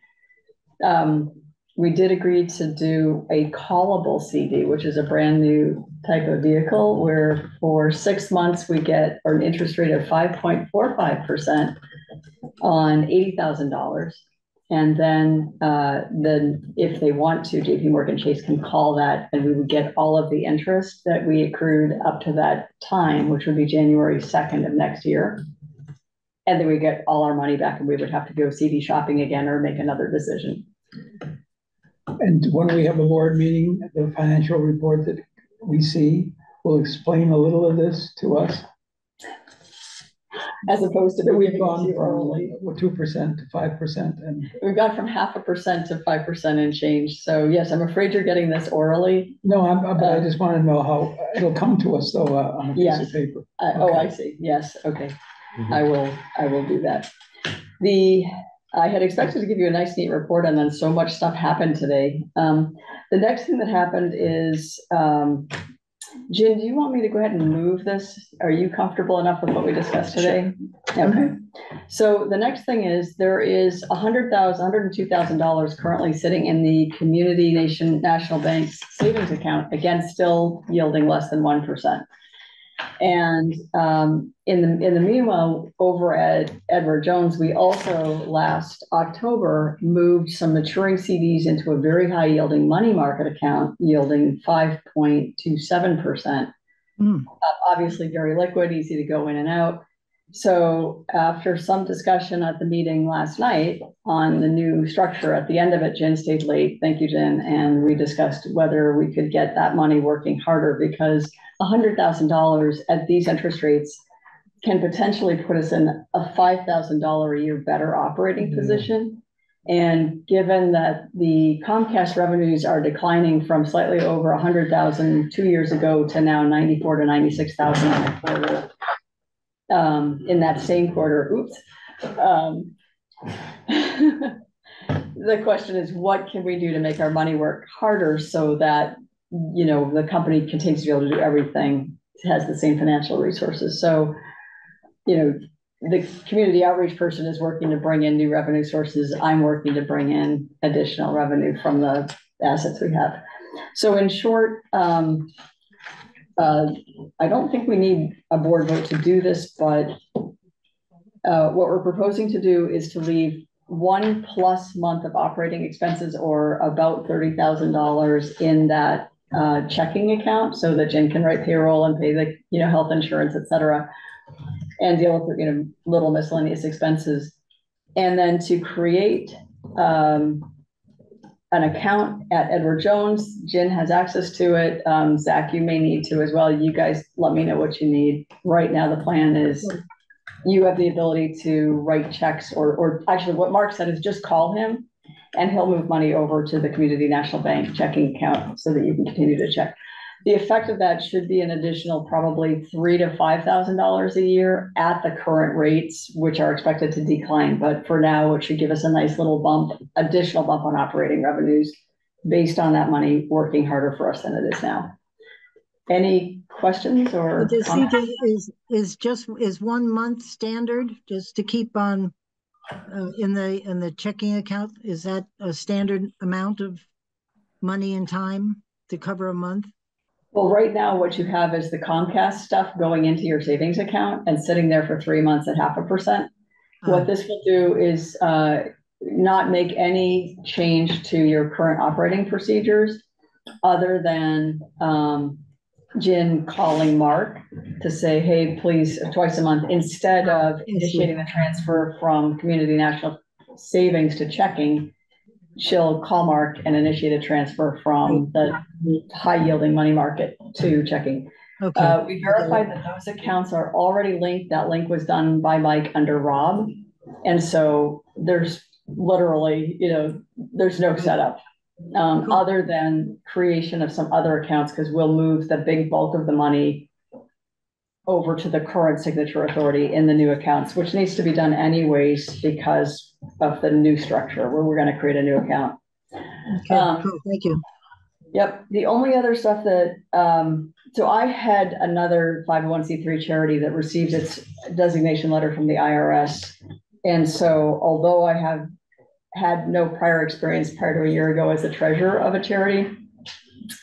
um, we did agree to do a callable CD, which is a brand new type of vehicle where for six months we get an interest rate of five point four five percent on eighty thousand dollars. And then, uh, then if they want to, JP Morgan Chase can call that and we would get all of the interest that we accrued up to that time, which would be January second of next year. And then we get all our money back and we would have to go CD shopping again or make another decision. And when we have a board meeting, the financial report that we see will explain a little of this to us. As opposed to. That we've giving it to gone you orally. from two percent to five percent and, We've gone from half a percent to five percent and change. So yes, I'm afraid you're getting this orally. no, I'm, but I just want to know how, it'll come to us though, uh, on a piece Yes. of paper. Uh, oh, I see. Yes, okay. Mhm. I will, I will do that. The, I had expected to give you a nice neat report and then so much stuff happened today. Um, the next thing that happened is, um, Jen, do you want me to go ahead and move this? Are you comfortable enough with what we discussed today? Okay. So the next thing is there is a hundred thousand, hundred and two thousand dollars currently sitting in the Community Nation National Bank's savings account, again, still yielding less than one percent. And um, in the, in the meanwhile, over at Edward Jones, we also last October moved some maturing CDs into a very high yielding money market account yielding five point two seven percent. Hmm. Obviously very liquid, easy to go in and out. So after some discussion at the meeting last night on the new structure, at the end of it, Jen stayed late. Thank you, Jen. And we discussed whether we could get that money working harder because hundred thousand dollars at these interest rates can potentially put us in a five thousand dollar a year better operating Mhm. position. And given that the Comcast revenues are declining from slightly over a hundred thousand two years ago to now ninety-four to ninety-six thousand in a quarter. Um, in that same quarter, oops. Um, [laughs] The question is, what can we do to make our money work harder so that, you know, the company continues to be able to do everything, has the same financial resources, so. You know, the community outreach person is working to bring in new revenue sources, I'm working to bring in additional revenue from the assets we have. So in short, um. Uh, I don't think we need a board vote to do this, but. Uh, what we're proposing to do is to leave one plus month of operating expenses or about thirty thousand dollars in that uh, checking account so that Jen can write payroll and pay the, you know, health insurance, et cetera. And deal with, you know, little miscellaneous expenses. And then to create um, an account at Edward Jones, Jen has access to it. Um, Zach, you may need to as well. You guys let me know what you need. Right now, the plan is you have the ability to write checks or, or actually what Mark said is just call him and he'll move money over to the Community National Bank checking account so that you can continue to check. The effect of that should be an additional probably three to five thousand dollars a year at the current rates, which are expected to decline. But for now, it should give us a nice little bump, additional bump on operating revenues based on that money working harder for us than it is now. Any questions or? CJ is, is just, is one month standard, just to keep on uh, in the, in the checking account? Is that a standard amount of money and time to cover a month? Well, right now, what you have is the Comcast stuff going into your savings account and sitting there for three months at half a percent. Uh, What this will do is uh, not make any change to your current operating procedures other than um, Jen calling Mark to say, hey, please, twice a month, instead of initiating the transfer from Community National Savings to checking, she'll call Mark and initiate a transfer from the high yielding money market to checking. Okay, Uh, we verified that those accounts are already linked. That link was done by Mike under Rob. And so there's literally, you know, there's no setup. Um, Cool. other than creation of some other accounts, because we'll move the big bulk of the money over to the current signature authority in the new accounts, which needs to be done anyways because of the new structure where we're gonna create a new account. okay, um, cool, thank you. Yep, the only other stuff that, um, so I had another five oh one C three charity that received its designation letter from the IRS. And so although I have had no prior experience prior to a year ago as the treasurer of a charity,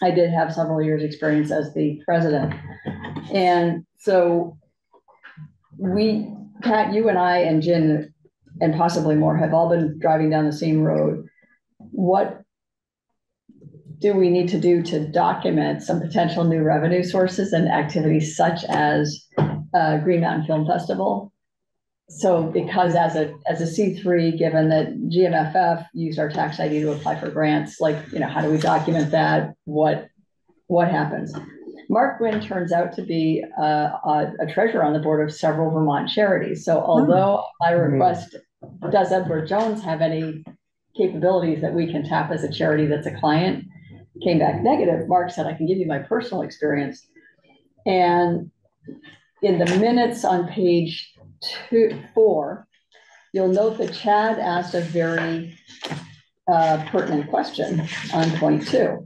I did have several years' experience as the president. And so we, Pat, you and I and Jen, and possibly more, have all been driving down the same road. What do we need to do to document some potential new revenue sources and activities such as uh, Green Mountain Film Festival? So because as a, as a C three, given that GMFF used our tax ID to apply for grants, like, you know, how do we document that? What, what happens? Mark Gwynn turns out to be uh, a, a treasurer on the board of several Vermont charities. So although I request, does Edward Jones have any capabilities that we can tap as a charity that's a client? Came back negative. Mark said, I can give you my personal experience. And in the minutes on page two, four, you'll note that Chad asked a very uh, pertinent question on point two.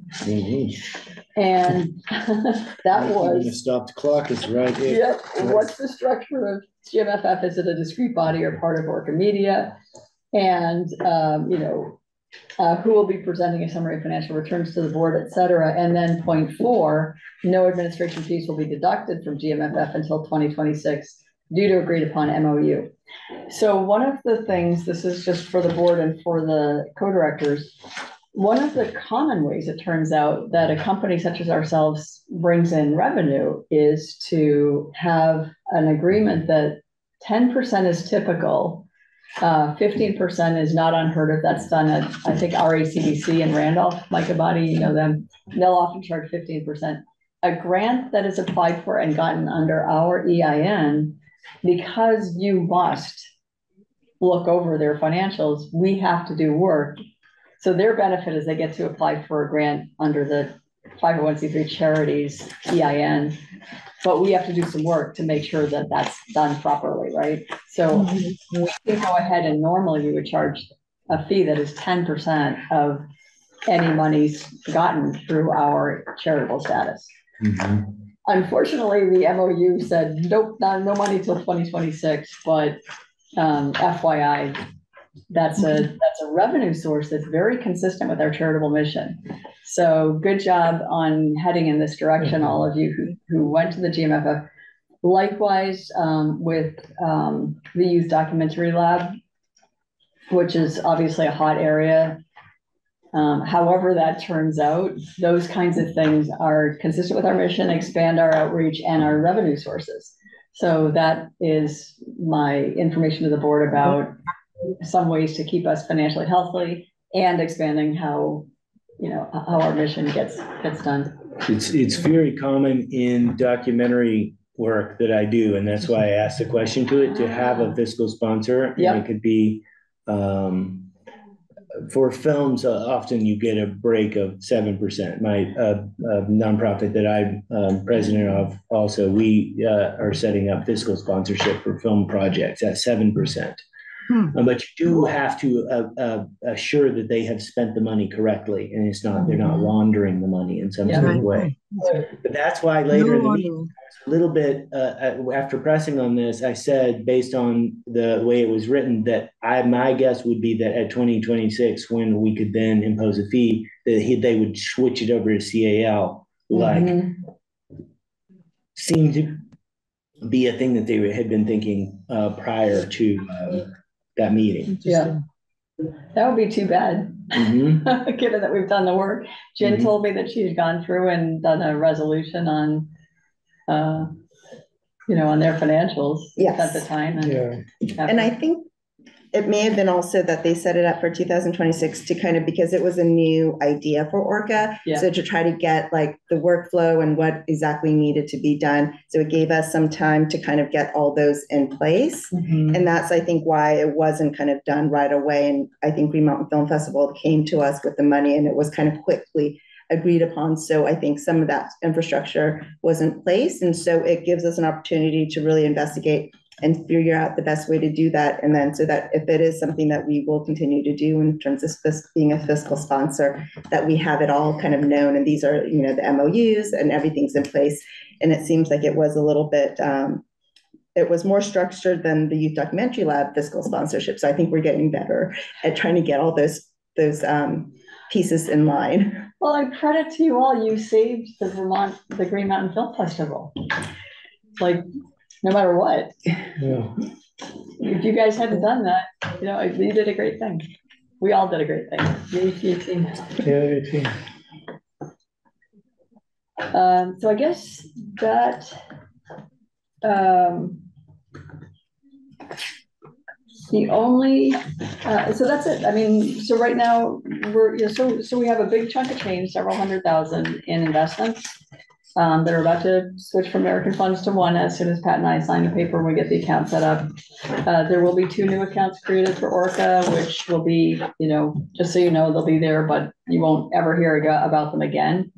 And [laughs] that The was, stopped clock is right here. yep, what's the structure of GMFF? Is it a discrete body or part of Orca Media? And, um, you know, uh, who will be presenting a summary of financial returns to the board, et cetera. And then point four, no administration fees will be deducted from GMFF until twenty twenty-six due to agreed upon MOU. So one of the things, this is just for the board and for the co-directors, one of the common ways it turns out that a company such as ourselves brings in revenue is to have an agreement that ten percent is typical. Uh, fifteen percent is not unheard of. That's done at, I think, RACDC and Randolph, Mike Abadi, you know them. They'll often charge fifteen percent. A grant that is applied for and gotten under our EIN, because you must look over their financials, we have to do work. So their benefit is they get to apply for a grant under the five oh one C three charities EIN. But we have to do some work to make sure that that's done properly, right? So we can go ahead and normally we would charge a fee that is ten percent of any monies gotten through our charitable status. Mhm. Unfortunately, the MOU said, nope, no, no money till twenty twenty-six, but um, FYI, that's a, that's a revenue source that's very consistent with our charitable mission. So good job on heading in this direction, all of you who, who went to the GMFF. Likewise, um, with um, the Youth Documentary Lab, which is obviously a hot area. Um, however that turns out, those kinds of things are consistent with our mission, expand our outreach and our revenue sources. So that is my information to the board about some ways to keep us financially healthy and expanding how, you know, how our mission gets, gets done. It's, it's very common in documentary work that I do, and that's why I asked the question to it, to have a fiscal sponsor. And Yep. it could be, um, for films, uh, often you get a break of seven percent. My, uh, uh, nonprofit that I'm, um, president of also, we, uh, are setting up fiscal sponsorship for film projects at seven percent. Hmm. But you do have to, uh, uh, assure that they have spent the money correctly, and it's not, they're not laundering the money in some Yeah. sort of way. But that's why later in the meeting, a little bit, uh, uh, after pressing on this, I said, based on the way it was written, that I, my guess would be that at twenty twenty-six, when we could then impose a fee, that he, they would switch it over to CAL, like, Mhm. seemed to be a thing that they had been thinking, uh, prior to, uh, that meeting. Yeah. That would be too bad, Mhm. [laughs] given that we've done the work. Jen Mhm. told me that she's gone through and done a resolution on, uh, you know, on their financials Yes. at the time. and- Yeah, And I think it may have been also that they set it up for two thousand twenty-six to kind of, because it was a new idea for Orca. Yeah. So to try to get like the workflow and what exactly needed to be done. So it gave us some time to kind of get all those in place. Mhm. And that's, I think, why it wasn't kind of done right away. And I think Green Mountain Film Festival came to us with the money and it was kind of quickly agreed upon. So I think some of that infrastructure was in place. And so it gives us an opportunity to really investigate and figure out the best way to do that. And then so that if it is something that we will continue to do in terms of being a fiscal sponsor, that we have it all kind of known. And these are, you know, the MOUs and everything's in place. And it seems like it was a little bit, um, it was more structured than the Youth Documentary Lab fiscal sponsorship. So I think we're getting better at trying to get all those, those, um, pieces in line. Well, I credit to you all, you saved the Vermont, the Green Mountain Film Festival. Like, no matter what, yeah. if you guys hadn't done that, you know, you did a great thing. We all did a great thing. You, you team. Yeah, eighteen. Um, so I guess that, um, the only, uh, so that's it. I mean, so right now, we're, you know, so, so we have a big chunk of change, several hundred thousand in investments. Um, that are about to switch from American funds to one as soon as Pat and I sign the paper and we get the account set up. Uh, there will be two new accounts created for Orca, which will be, you know, just so you know, they'll be there, but you won't ever hear about them again.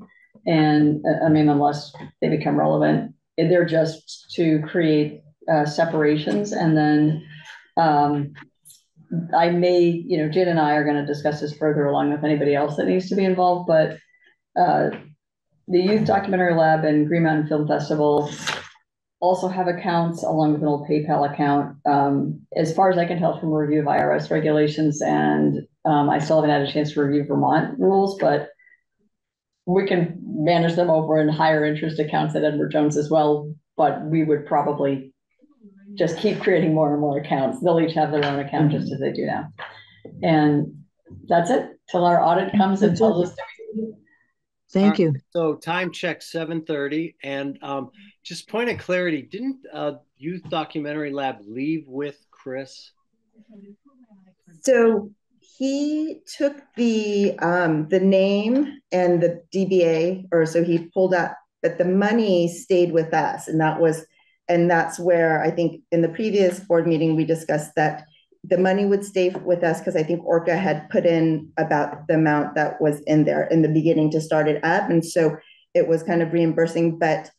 And, uh, I mean, unless they become relevant, they're just to create, uh, separations and then, um, I may, you know, Jen and I are gonna discuss this further along with anybody else that needs to be involved, but, uh, the Youth Documentary Lab and Green Mountain Film Festival also have accounts along with an old PayPal account. Um, as far as I can tell from a review of IRS regulations and, um, I still haven't had a chance to review Vermont rules, but we can manage them over in higher interest accounts at Edward Jones as well, but we would probably just keep creating more and more accounts. They'll each have their own account just as they do now. And that's it till our audit comes and tells us. Thank you. So time check seven thirty, and um, just point of clarity, didn't uh, Youth Documentary Lab leave with Chris? So he took the, um, the name and the DBA, or so he pulled up, but the money stayed with us. And that was, and that's where I think in the previous board meeting, we discussed that the money would stay with us because I think Orca had put in about the amount that was in there in the beginning to start it up. And so it was kind of reimbursing, but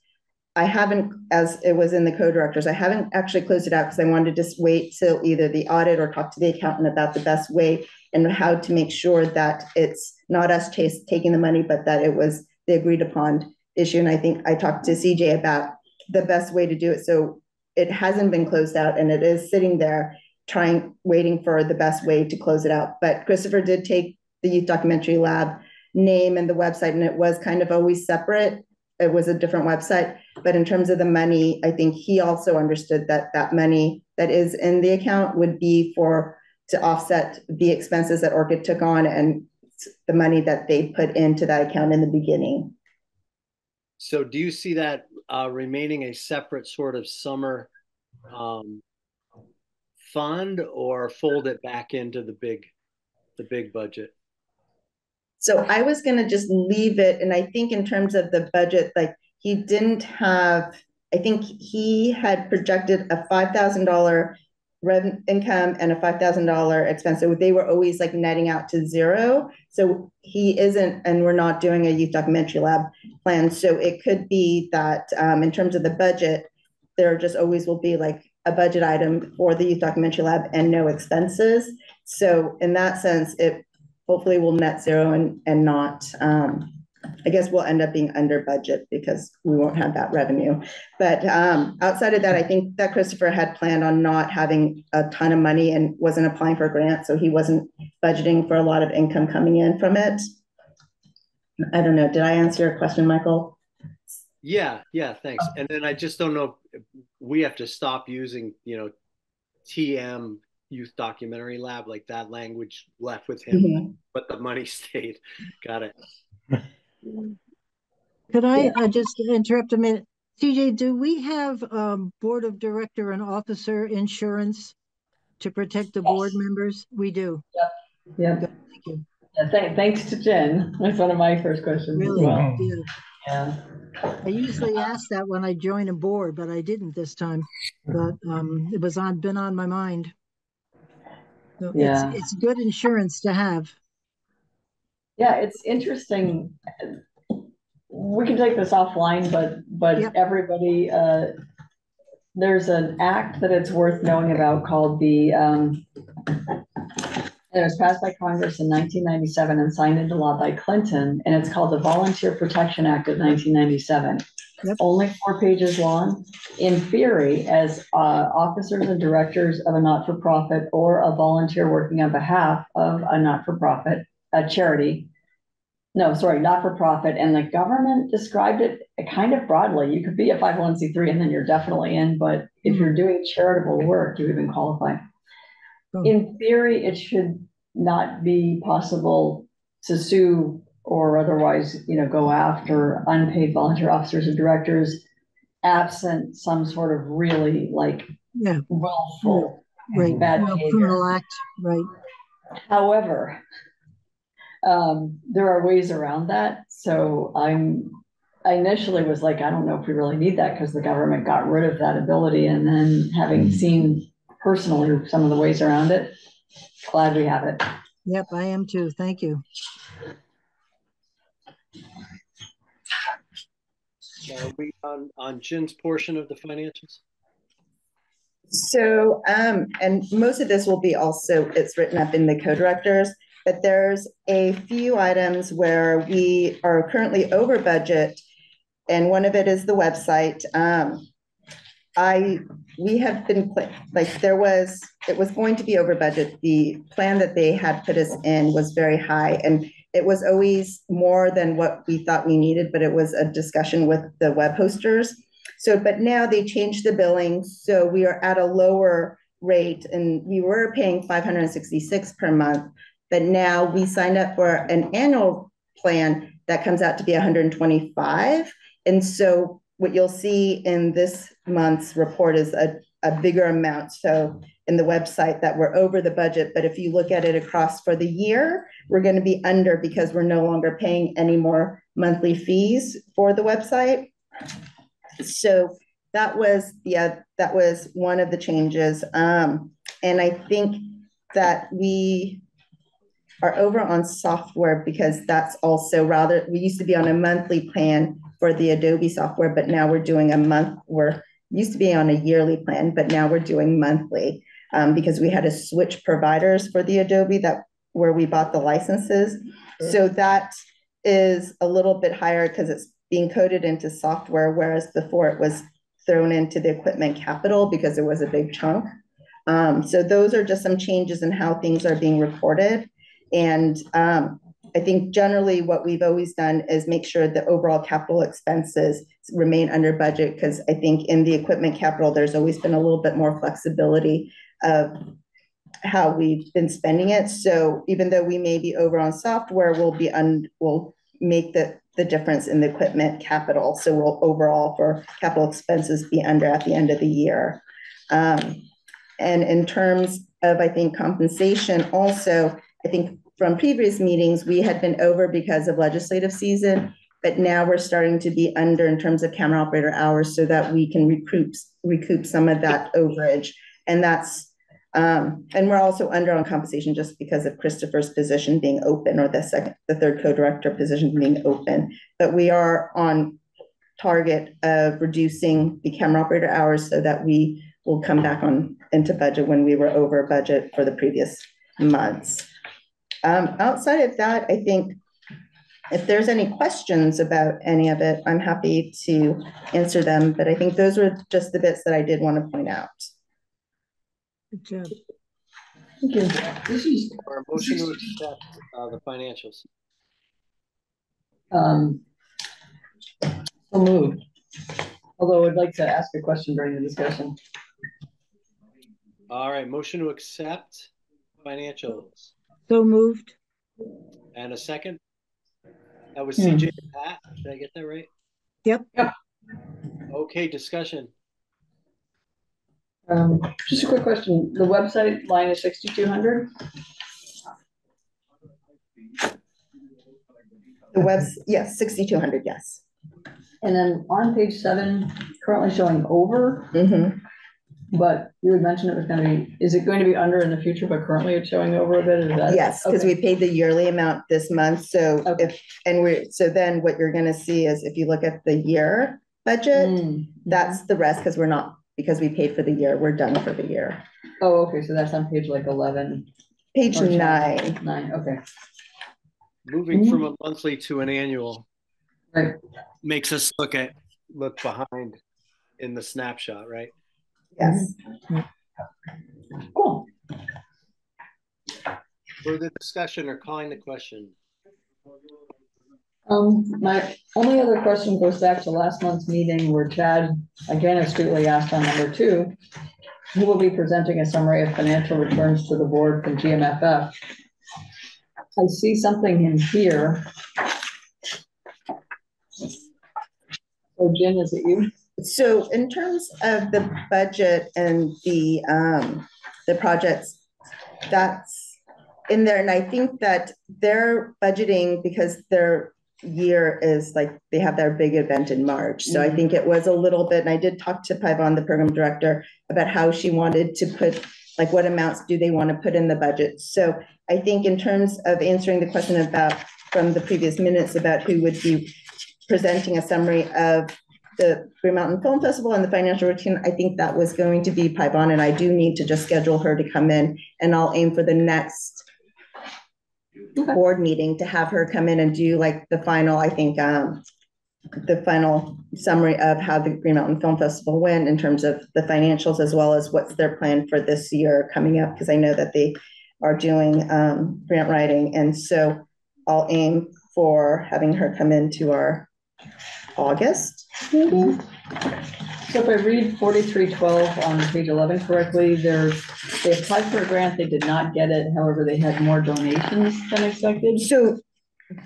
I haven't, as it was in the co-directors, I haven't actually closed it out because I wanted to just wait till either the audit or talk to the accountant about the best way and how to make sure that it's not us chase taking the money, but that it was the agreed upon issue. And I think I talked to CJ about the best way to do it. So it hasn't been closed out and it is sitting there trying, waiting for the best way to close it out. But Christopher did take the Youth Documentary Lab name and the website, and it was kind of always separate. It was a different website. But in terms of the money, I think he also understood that that money that is in the account would be for to offset the expenses that Orca took on and the money that they put into that account in the beginning. So do you see that uh, remaining a separate sort of summer um, fund or fold it back into the big, the big budget? So I was gonna just leave it, and I think in terms of the budget, like he didn't have, I think he had projected a five thousand dollar rev income and a five thousand dollar expense. So they were always like netting out to zero. So he isn't, and we're not doing a youth documentary lab plan. So it could be that um, in terms of the budget, there just always will be like a budget item for the youth documentary lab and no expenses. So in that sense, it hopefully will net zero and, and not, um, I guess we'll end up being under budget because we won't have that revenue. But um, outside of that, I think that Christopher had planned on not having a ton of money and wasn't applying for a grant, so he wasn't budgeting for a lot of income coming in from it. I don't know. Did I answer your question, Michael? Yeah, yeah, thanks. And then I just don't know we have to stop using, you know, TM youth documentary lab, like that language left with him, Mhm. but the money [laughs] stayed. Got it. [laughs] Could I uh, just interrupt a minute? CJ, do we have um, board of director and officer insurance to protect the board members? We do. Yeah, Thank you. yeah, thank- thanks to Jen. That's one of my first questions as Really? well. Yeah. Yeah. I usually ask that when I join a board, but I didn't this time. But um, it was on, been on my mind. So Yeah. it's, it's good insurance to have. Yeah, it's interesting. We can take this offline, but, but Yep. everybody, uh, there's an act that it's worth knowing about called the, um, and it was passed by Congress in nineteen ninety-seven and signed into law by Clinton, and it's called the Volunteer Protection Act of nineteen ninety-seven. Yep. Only four pages long. In theory, as, uh, officers and directors of a not-for-profit or a volunteer working on behalf of a not-for-profit, a charity. No, sorry, not for profit, and the government described it kind of broadly. You could be a five oh one C three and then you're definitely in, but if you're doing charitable work, you even qualify. Oh. In theory, it should not be possible to sue or otherwise, you know, go after unpaid volunteer officers and directors absent some sort of really like Yeah, willful right. bad Well, behavior. Criminal act, right. However, um, there are ways around that. So I'm, I initially was like, I don't know if we really need that because the government got rid of that ability. And then having seen personally some of the ways around it, glad we have it. Yep, I am too. Thank you. Are we on, on Jen's portion of the financials? So, um, and most of this will be also, it's written up in the co-directors, but there's a few items where we are currently over budget. And one of it is the website. Um, I, we have been, like, there was, it was going to be over budget. The plan that they had put us in was very high and it was always more than what we thought we needed, but it was a discussion with the web hosters. So, but now they changed the billing, so we are at a lower rate and we were paying five hundred and sixty-six per month. But now we signed up for an annual plan that comes out to be hundred and twenty-five. And so what you'll see in this month's report is a, a bigger amount. So in the website that we're over the budget, but if you look at it across for the year, we're gonna be under because we're no longer paying any more monthly fees for the website. So that was, yeah, that was one of the changes. Um, and I think that we are over on software because that's also rather, we used to be on a monthly plan for the Adobe software, but now we're doing a month, we're used to be on a yearly plan, but now we're doing monthly. Um, because we had to switch providers for the Adobe that, where we bought the licenses. So that is a little bit higher because it's being coded into software, whereas before it was thrown into the equipment capital because it was a big chunk. Um, so those are just some changes in how things are being reported. And um, I think generally what we've always done is make sure the overall capital expenses remain under budget because I think in the equipment capital, there's always been a little bit more flexibility of how we've been spending it. So even though we may be over on software, we'll be un, we'll make the, the difference in the equipment capital. So we'll overall for capital expenses be under at the end of the year. Um, and in terms of, I think, compensation also, I think from previous meetings, we had been over because of legislative season, but now we're starting to be under in terms of camera operator hours so that we can recoup, recoup some of that overage. And that's, um, and we're also under on compensation just because of Christopher's position being open or the second, the third co-director position being open. But we are on target of reducing the camera operator hours so that we will come back on into budget when we were over budget for the previous months. Um, outside of that, I think if there's any questions about any of it, I'm happy to answer them, but I think those were just the bits that I did want to point out. Good job. Thank you. This is, Or a motion to accept uh, the financials. um, so moved. Although I'd like to ask a question during the discussion. All right, motion to accept financials. So moved. And a second? That was Hmm. CJ and Pat. Did I get that right? Yep. Yep. Okay, discussion. Um, just a quick question, the website line is sixty-two hundred? The webs, yes, sixty-two hundred, yes. And then on page seven, currently showing over, Mhm. But you had mentioned it was gonna be, is it going to be under in the future, but currently it's showing over a bit, is that? Yes, because okay. we paid the yearly amount this month, so Okay. if, and we're, so then what you're gonna see is if you look at the year budget, Mm. that's the rest, because we're not, because we paid for the year, we're done for the year. Oh, okay, so that's on page like eleven, Page Okay. nine, nine, okay, Moving from a monthly to an annual right, makes us look at, look behind in the snapshot, right? Yes. cool. Further discussion or calling the question? Um, my only other question goes back to last month's meeting where Chad again astutely asked on number two. Who will be presenting a summary of financial returns to the board from GMFF? I see something in here. Oh, Jen, is it you? So in terms of the budget and the, um, the projects, that's in there, and I think that they're budgeting because their year is like, they have their big event in March, so I Mhm. think it was a little bit, and I did talk to Paivon, the program director, about how she wanted to put, like, what amounts do they want to put in the budget? So I think in terms of answering the question about, from the previous minutes about who would be presenting a summary of the Green Mountain Film Festival and the financial routine, I think that was going to be Paivon, and I do need to just schedule her to come in, and I'll aim for the next Okay. board meeting to have her come in and do like the final, I think, um, the final summary of how the Green Mountain Film Festival went in terms of the financials as well as what's their plan for this year coming up, because I know that they are doing um, grant writing. And so I'll aim for having her come into our August. Mm-hmm. So if I read forty-three twelve on page eleven correctly, there's, they applied for a grant, they did not get it, however, they had more donations than expected. So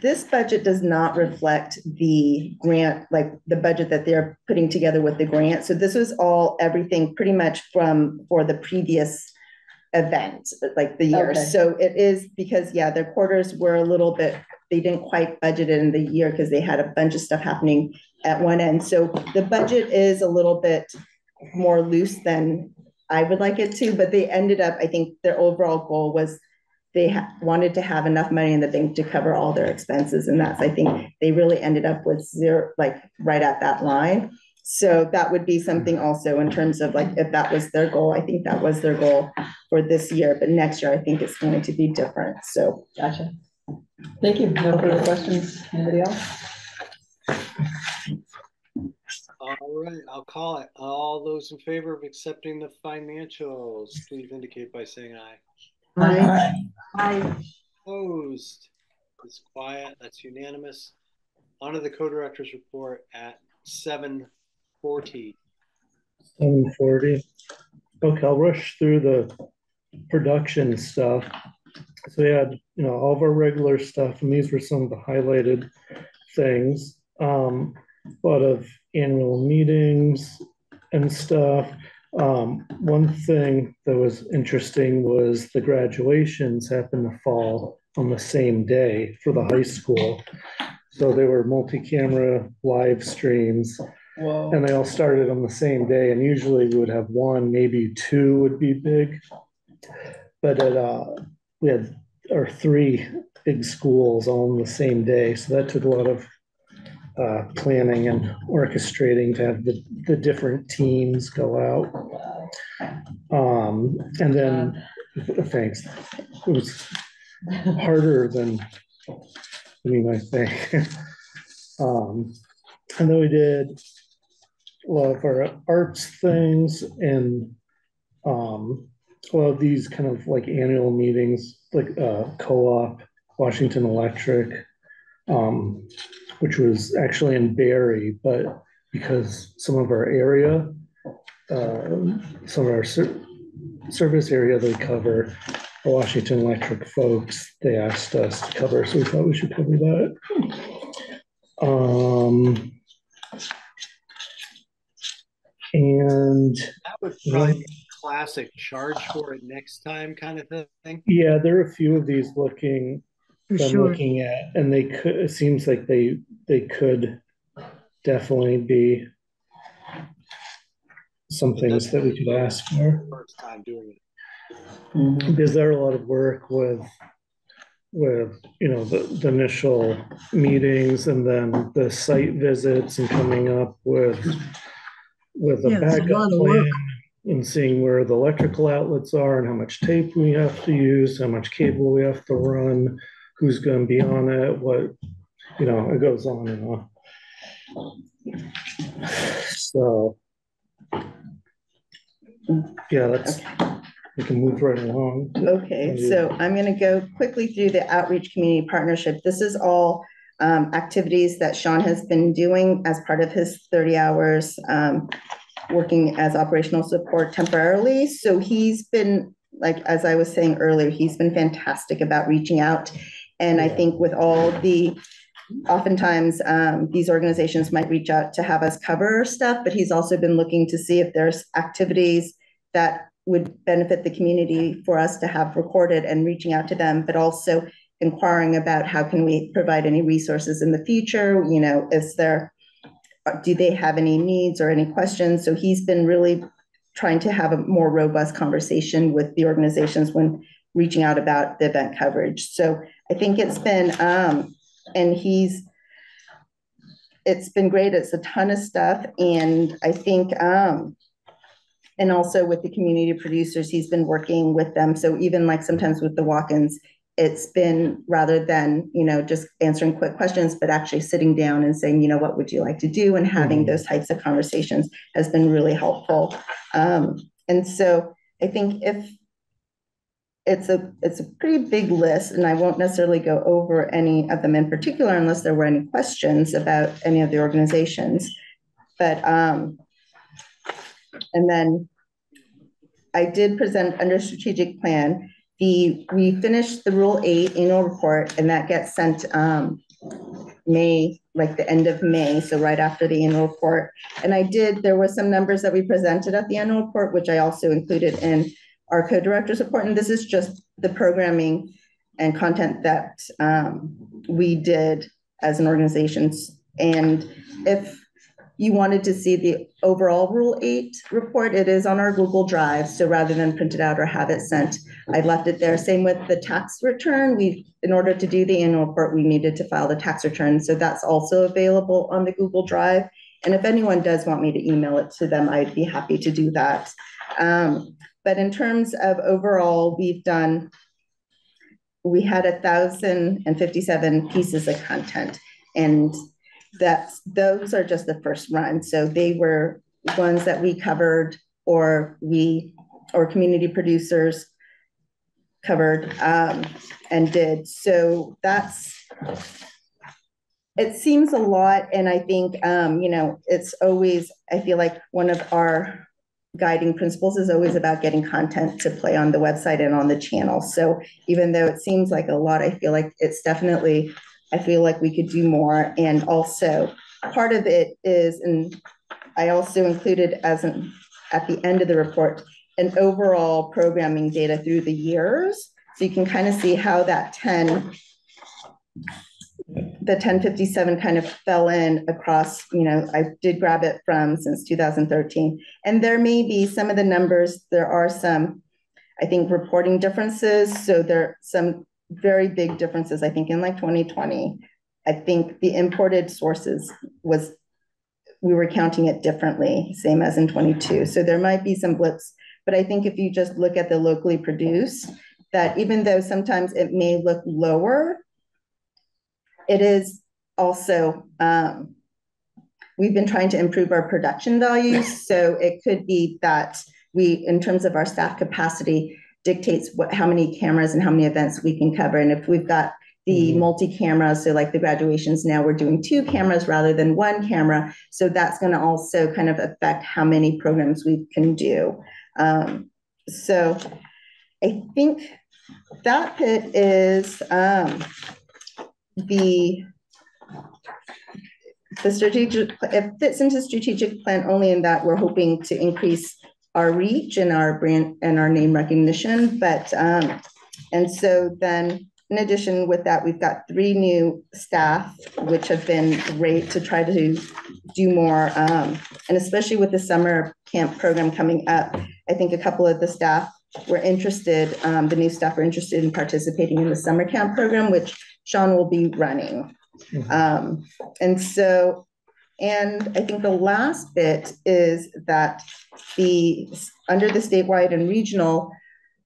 this budget does not reflect the grant, like the budget that they're putting together with the grant. So this was all, everything pretty much from, for the previous event, like the year. Okay. So it is because, yeah, their quarters were a little bit, they didn't quite budget it in the year because they had a bunch of stuff happening at one end. So the budget is a little bit more loose than I would like it to, but they ended up, I think their overall goal was they wanted to have enough money in the bank to cover all their expenses, and that's, I think, they really ended up with zero, like, right at that line. So that would be something also in terms of like, if that was their goal, I think that was their goal for this year, but next year, I think it's going to be different, so. Gotcha. Thank you. No further questions. Anybody else? All right, I'll call it. All those in favor of accepting the financials, please indicate by saying aye. Aye. Aye. Opposed? It's quiet. That's unanimous. On to the co-director's report at seven forty. Seven forty. Okay, I'll rush through the production stuff. So we had, you know, all of our regular stuff, and these were some of the highlighted things. Um, a lot of annual meetings and stuff. Um, one thing that was interesting was the graduations happened to fall on the same day for the high school. So they were multi-camera live streams. Whoa. And they all started on the same day, and usually we would have one, maybe two would be big. But at, uh, we had our three big schools all on the same day, so that took a lot of uh, planning and orchestrating to have the, the different teams go out. Um, and then, thanks, it was harder than, I mean, I think. [laughs] Um, and then we did a lot of our arts things and um, a lot of these kind of like annual meetings, like uh, co-op, Washington Electric, um, which was actually in Barre, but because some of our area, uh, some of our ser- service area they cover, the Washington Electric folks, they asked us to cover, so we thought we should cover that. Um, and That would probably classic charge for it next time kind of thing. yeah, there are a few of these looking For that I'm sure. looking at, and they could, it seems like they, they could definitely be some things that we could ask for, First time doing it. Mhm. because there are a lot of work with, with, you know, the, the initial meetings and then the site visits and coming up with, with a Yeah, it's a backup lot of work. plan and seeing where the electrical outlets are and how much tape we have to use, how much cable we have to run, who's gonna be on it, what, you know, it goes on and on. So. Yeah, that's, we can move right along. Okay, so I'm gonna go quickly through the outreach community partnership. This is all um, activities that Sean has been doing as part of his thirty hours um, working as operational support temporarily. So he's been, like, as I was saying earlier, he's been fantastic about reaching out. And I think with all the, oftentimes, um, these organizations might reach out to have us cover stuff, but he's also been looking to see if there's activities that would benefit the community for us to have recorded and reaching out to them, but also inquiring about how can we provide any resources in the future, you know, is there, do they have any needs or any questions? So he's been really trying to have a more robust conversation with the organizations when reaching out about the event coverage. So I think it's been, um, and he's, it's been great. It's a ton of stuff. And I think, um, and also with the community producers, he's been working with them. So even like sometimes with the walk-ins, it's been rather than, you know, just answering quick questions, but actually sitting down and saying, you know, what would you like to do? And having Mhm. those types of conversations has been really helpful. Um, and so I think if it's a, it's a pretty big list and I won't necessarily go over any of them in particular unless there were any questions about any of the organizations. But, um, and then I did present under strategic plan, the, we finished the Rule Eight annual report, and that gets sent, um, May, like the end of May, so right after the annual report. And I did, there were some numbers that we presented at the annual report, which I also included in our co-director's report, and this is just the programming and content that, um, we did as an organization. And if you wanted to see the overall Rule Eight report, it is on our Google Drive, so rather than print it out or have it sent, I left it there. Same with the tax return. We, in order to do the annual report, we needed to file the tax return, so that's also available on the Google Drive. And if anyone does want me to email it to them, I'd be happy to do that. Um, but in terms of overall, we've done, we had a thousand and fifty-seven pieces of content. And that's, those are just the first run. So they were ones that we covered or we, or community producers covered um, and did. So that's, it seems a lot. And I think, um, you know, it's always, I feel like one of our guiding principles is always about getting content to play on the website and on the channel. So even though it seems like a lot, I feel like it's definitely, I feel like we could do more. And also part of it is, and I also included as an, at the end of the report, an overall programming data through the years. So you can kind of see how that 10, the 1057 kind of fell in across, you know, I did grab it from since 2013. And there may be some of the numbers, there are some, I think, reporting differences. So there are some very big differences, I think, in like 2020. I think the imported sources was, we were counting it differently, same as in 22. So there might be some blips, but I think if you just look at the locally produced, that even though sometimes it may look lower, it is also, um, we've been trying to improve our production values. [laughs] So it could be that we, in terms of our staff capacity, dictates what, how many cameras and how many events we can cover. And if we've got the Mhm. multi-camera, so like the graduations now, we're doing two cameras rather than one camera. So that's going to also kind of affect how many programs we can do. Um, so I think that bit is um, the the strategic, it fits into strategic plan only in that we're hoping to increase our reach and our brand and our name recognition, but, um, and so then, in addition with that, we've got three new staff, which have been great to try to do more, um, and especially with the summer camp program coming up, I think a couple of the staff were interested, um, the new staff were interested in participating in the summer camp program, which Sean will be running. Mhm. Um, and so, and I think the last bit is that the, under the statewide and regional,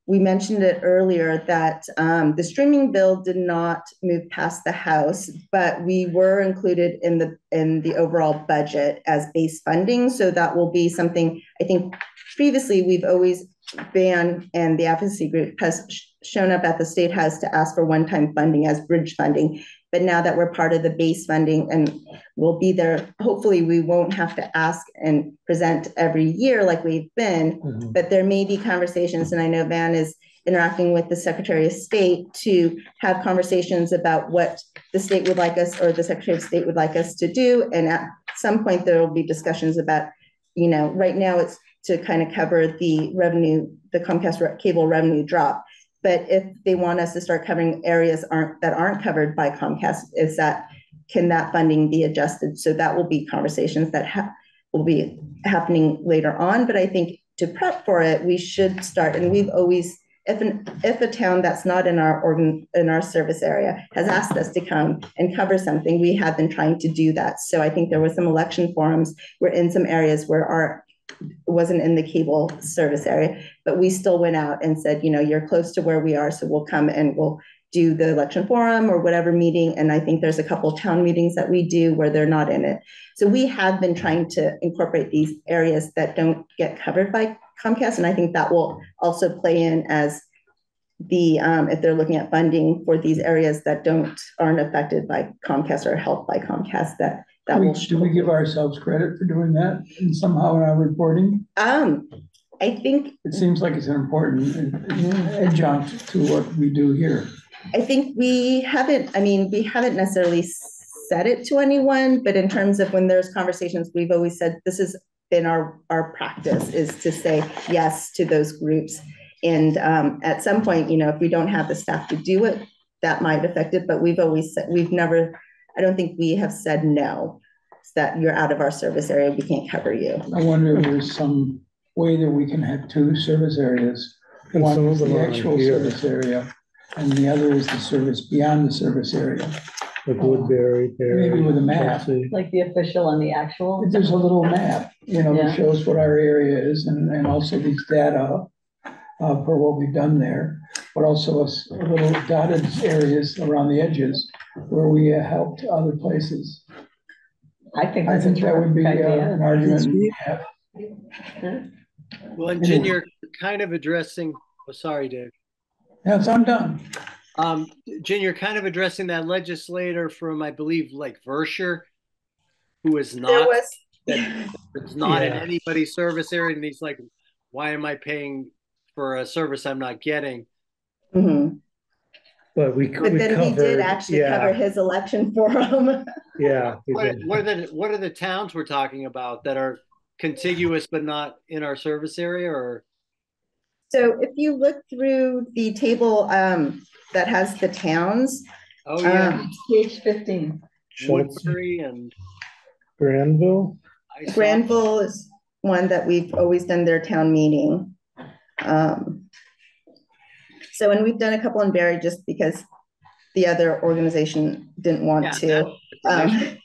we mentioned it earlier that um, the streaming bill did not move past the House, but we were included in the in the overall budget as base funding. So that will be something I think previously we've always been and the advocacy group has shown up at the state house to ask for one-time funding as bridge funding. But now that we're part of the base funding and we'll be there, hopefully we won't have to ask and present every year like we've been. Mhm. But there may be conversations, and I know VAN is interacting with the Secretary of State to have conversations about what the state would like us or the Secretary of State would like us to do. And at some point, there will be discussions about, you know, right now it's to kind of cover the revenue, the Comcast cable revenue drop. But if they want us to start covering areas aren't, that aren't covered by Comcast, is that, can that funding be adjusted? So that will be conversations that ha- will be happening later on. But I think to prep for it, we should start, and we've always, if an, if a town that's not in our organ, in our service area has asked us to come and cover something, we have been trying to do that. So I think there were some election forums, we're in some areas where our wasn't in the cable service area, but we still went out and said, you know, you're close to where we are, so we'll come and we'll do the election forum or whatever meeting, and I think there's a couple town meetings that we do where they're not in it. So we have been trying to incorporate these areas that don't get covered by Comcast, and I think that will also play in as the, um, if they're looking at funding for these areas that don't, aren't affected by Comcast or helped by Comcast, that, that Do will. we- do we give ourselves credit for doing that and somehow in our reporting? Um, I think, It seems like it's an important adjunct to what we do here. I think we haven't, I mean, we haven't necessarily said it to anyone, but in terms of when there's conversations, we've always said, this has been our, our practice is to say yes to those groups. And, um, at some point, you know, if we don't have the staff to do it, that might affect it, but we've always said, we've never, I don't think we have said no. That you're out of our service area, we can't cover you. I wonder if there's some way that we can have two service areas. And One is the actual here, service area, and the other is the service beyond the service area. like Woodbury, Perry. Maybe with a map. Chelsea. Like the official and the actual. There's a little map, you know, Yeah. that shows what our area is and, and also these data uh, for what we've done there, but also a s- a little dotted areas around the edges where we uh, helped other places. I think I that's a think that would be terrific uh, idea. an argument. That's we have. Well, and Jen, you're kind of addressing, oh, sorry, Dave. Yes, I'm done. Um, Jen, you're kind of addressing that legislator from, I believe, like Vershire, who is There not, was, that it's not in Yeah. anybody's service area, and he's like, why am I paying for a service I'm not getting? Mhm. But we, but we then he did covered, actually cover his election [laughs] for him. yeah. we What, did. what are the, what are the towns we're talking about that are contiguous but not in our service area, or? So if you look through the table, um, that has the towns, Oh, yeah, um, Page fifteen. Schultz, Woodbury and. Granville, I saw- Granville is one that we've always done their town meeting. Um, So, and we've done a couple in Barre just because the other organization didn't want Yeah, to. Um,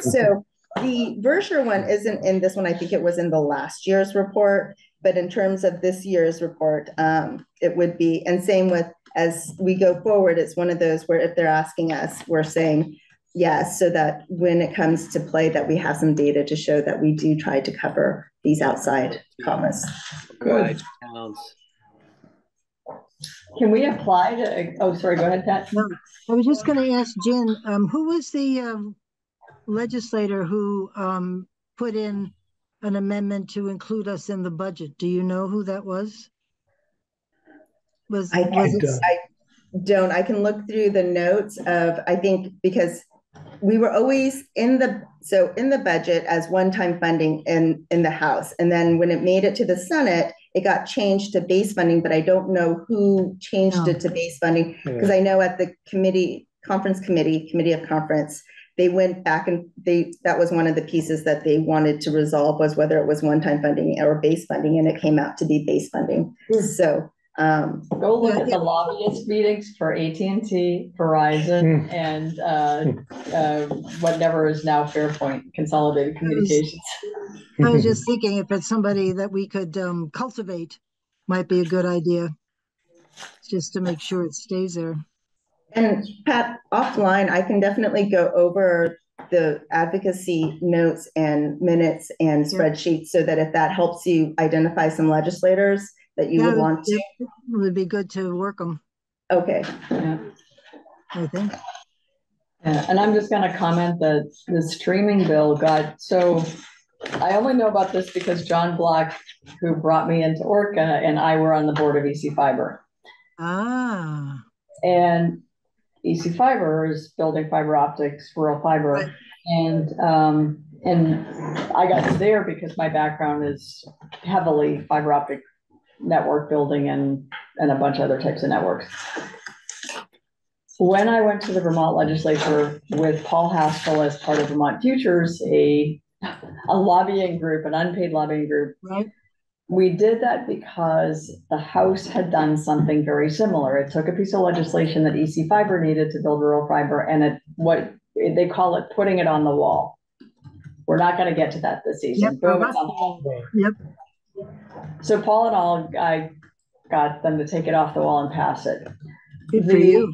So the Vershire one isn't in this one. I think it was in the last year's report. But in terms of this year's report, um, it would be, and same with, as we go forward, it's one of those where if they're asking us, we're saying yes, so that when it comes to play, that we have some data to show that we do try to cover these outside commas. Wide towns. Can we apply to, oh, sorry, go ahead, Pat. No, I was just gonna ask Jen, um, who was the, um, legislator who, um, put in an amendment to include us in the budget? Do you know who that was? Was, I, was it. I don't, I can look through the notes of, I think, because we were always in the, so in the budget as one-time funding in, in the House. And then when it made it to the Senate, it got changed to base funding, but I don't know who changed Oh. it to oh. base funding. yeah. Because I know at the committee, conference committee, committee of conference, they went back and they, that was one of the pieces that they wanted to resolve was whether it was one-time funding or base funding, and it came out to be base funding. Hmm. So, um, Go look at the lobbyist meetings for AT&T, Verizon, and, uh, uh, whatever is now Fairpoint Consolidated Communications. I was [laughs] just thinking if it's somebody that we could, um, cultivate, might be a good idea. Just to make sure it stays there. And Pat, offline, I can definitely go over the advocacy notes and minutes and spreadsheets so that if that helps you identify some legislators that you would Yeah, want to, It would be good to work them, okay. Yeah. I think. Yeah, and I'm just gonna comment that the streaming bill got, so I only know about this because John Block, who brought me into Orca, and I were on the board of EC Fiber. Ah, And EC Fiber is building fiber optics, rural Right. fiber. And, um, and I got there because my background is heavily fiber optic network building and, and a bunch of other types of networks. When I went to the Vermont legislature with Paul Haskell as part of Vermont Futures, a, a lobbying group, an unpaid lobbying group, right, we did that because the House had done something very similar. It took a piece of legislation that EC Fiber needed to build rural fiber and it, what, they call it putting it on the wall. We're not gonna get to that this season. Yep, Boom, it's on the wall. yep, So Paul and all, I got them to take it off the wall and pass it. Good for you.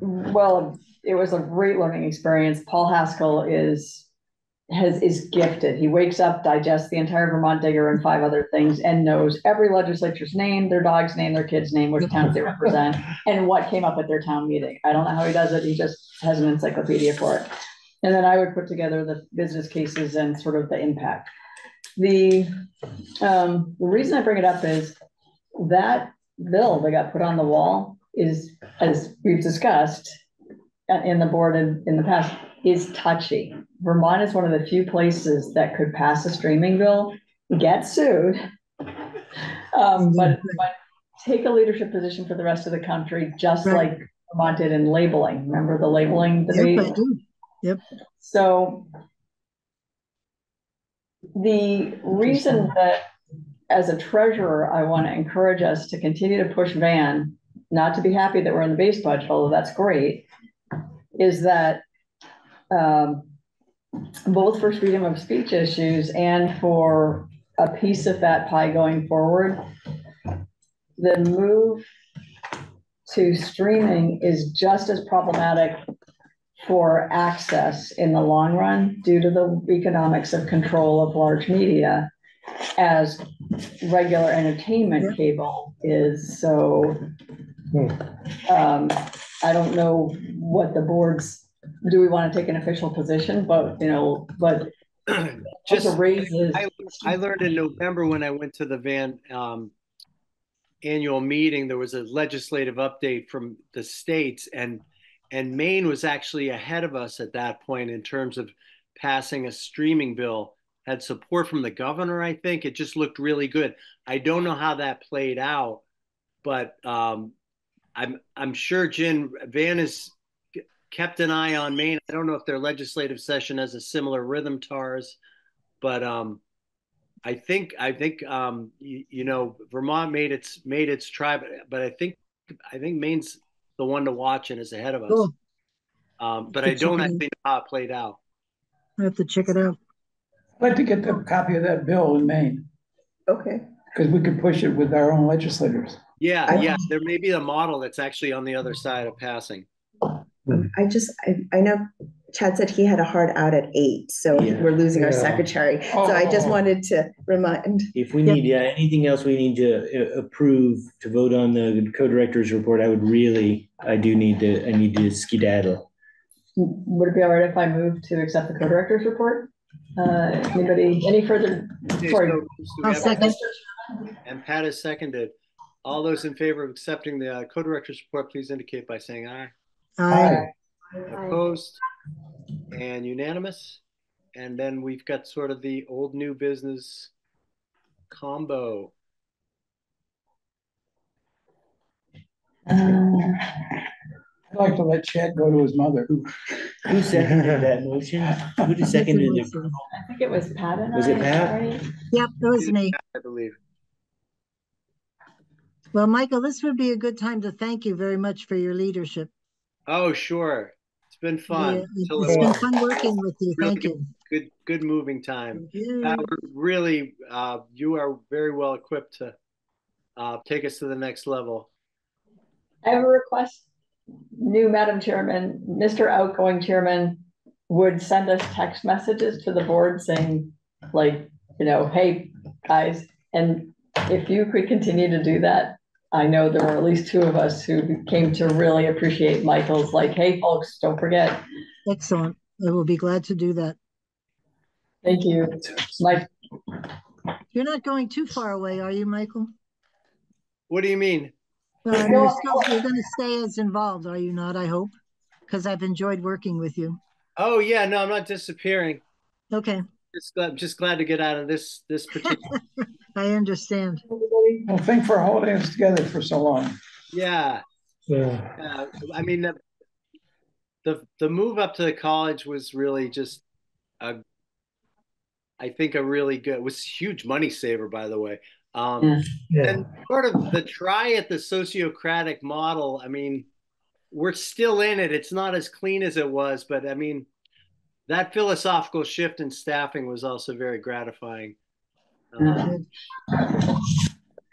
Well, it was a great learning experience. Paul Haskell is, has, is gifted. He wakes up, digests the entire Vermont Digger and five other things and knows every legislature's name, their dog's name, their kid's name, which towns they represent, [laughs] and what came up at their town meeting. I don't know how he does it. He just has an encyclopedia for it. And then I would put together the business cases and sort of the impact. The, um, the reason I bring it up is that bill that got put on the wall is, as we've discussed uh, in the board in, in the past, is touchy. Vermont is one of the few places that could pass a streaming bill, get sued. Um, but, but take a leadership position for the rest of the country, just Right. like Vermont did in labeling. Remember the labeling Yep, debate? do. So the reason that as a treasurer, I want to encourage us to continue to push VAN, not to be happy that we're in the base budget, although that's great, is that um, both for freedom of speech issues and for a piece of that pie going forward, the move to streaming is just as problematic for access in the long run due to the economics of control of large media as regular entertainment cable is. So um, I don't know what the boards, do we want to take an official position? But, you know, but [clears throat] just Just, raises. I, I learned in November when I went to the VAN um, annual meeting, there was a legislative update from the states and and Maine was actually ahead of us at that point in terms of passing a streaming bill. Had support from the governor, I think. It just looked really good. I don't know how that played out, but um, I'm I'm sure Jen VAN has kept an eye on Maine. I don't know if their legislative session has a similar rhythm to ours, but um, I think I think um, you, you know Vermont made its made its try, but I think I think Maine's the one to watch and is ahead of us. Cool. Um, but I don't checking. actually know how it played out. I have to check it out. I'd like to get the copy of that bill in Maine, Okay, because we could push it with our own legislators. Yeah, I- yeah. There may be a model that's actually on the other side of passing. I just, I, I know Chad said he had a hard out at eight, so Yeah. we're losing our Yeah. secretary. So I just Oh. wanted to remind, If we need, yeah, anything else we need to uh, approve to vote on the co-director's report, I would really, I do need to, I need to skedaddle. Would it be all right if I move to accept the co-director's report? Uh, anybody, any further? Okay, Sorry. so- so we I'll have- second. And Pat has seconded. All those in favor of accepting the uh, co-director's report, please indicate by saying aye. Aye. Opposed and unanimous. And then we've got sort of the old new business combo. Uh, I'd like to let Chad go to his mother. Who seconded that motion? Who just [laughs] seconded it? I think it was Pat and I. Was it Pat? right? Yep, that was me. I believe. Well, Michael, this would be a good time to thank you very much for your leadership. Oh, sure. It's been Yeah, fun. it- Till It's it been fun working with you. Really Thank you. Good, good moving time. Thank you. Uh, really, uh, you are very well equipped to uh, take us to the next level. I have a request. New Madam Chairman, Mr. Outgoing Chairman would send us text messages to the board saying, like, you know, hey, guys, and if you could continue to do that, I know there were at least two of us who came to really appreciate Michael's, like, hey, folks, don't forget. Excellent. I will be glad to do that. Thank you. Mike, You're not going too far away, are you, Michael? What do you mean? Uh, you're still, you're gonna stay as involved, are you not? I hope, because I've enjoyed working with you. Oh yeah, no, I'm not disappearing. Okay, Just glad, just glad to get out of this this [laughs] particular. I understand. everybody. Well, thank for holding us together for so long. yeah, Yeah, uh, I mean the, the the move up to the college was really just a, I think a really good was a huge money saver by the way. Um, Yeah. yeah. and sort of the try at the sociocratic model. I mean, we're still in it. It's not as clean as it was, but I mean, that philosophical shift in staffing was also very gratifying. Um,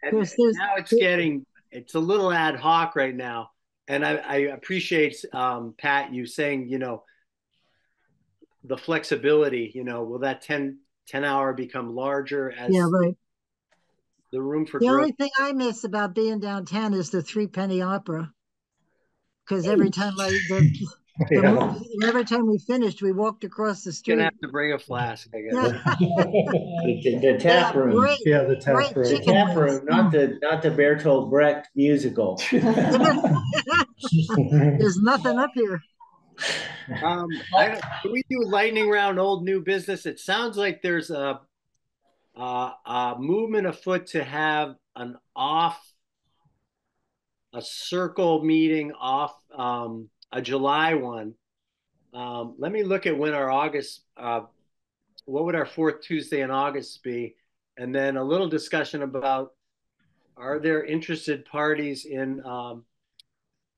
There's- there's- now it's getting it's a little ad hoc right now. and I, I appreciate, um, Pat, you saying, you know, the flexibility, you know, will that 10, 10 hour become larger as Yeah, right. the room for The growth? only thing I miss about being downtown is the three penny opera. Because every time I, the, the Yeah. movie, every time we finished, we walked across the street. Gonna have to bring a flask, I guess. Yeah. [laughs] The, the tap Yeah, room, great. Yeah, the tap Right, the room. tap room, not the, not the Bertolt Brecht musical. [laughs] [laughs] There's nothing up here. Um, I can we do lightning round old new business? It sounds like there's a, a, a movement afoot to have an off, a circle meeting off, um, a July one. Um, let me look at when our August, uh, what would our fourth Tuesday in August be? And then a little discussion about, are there interested parties in, um,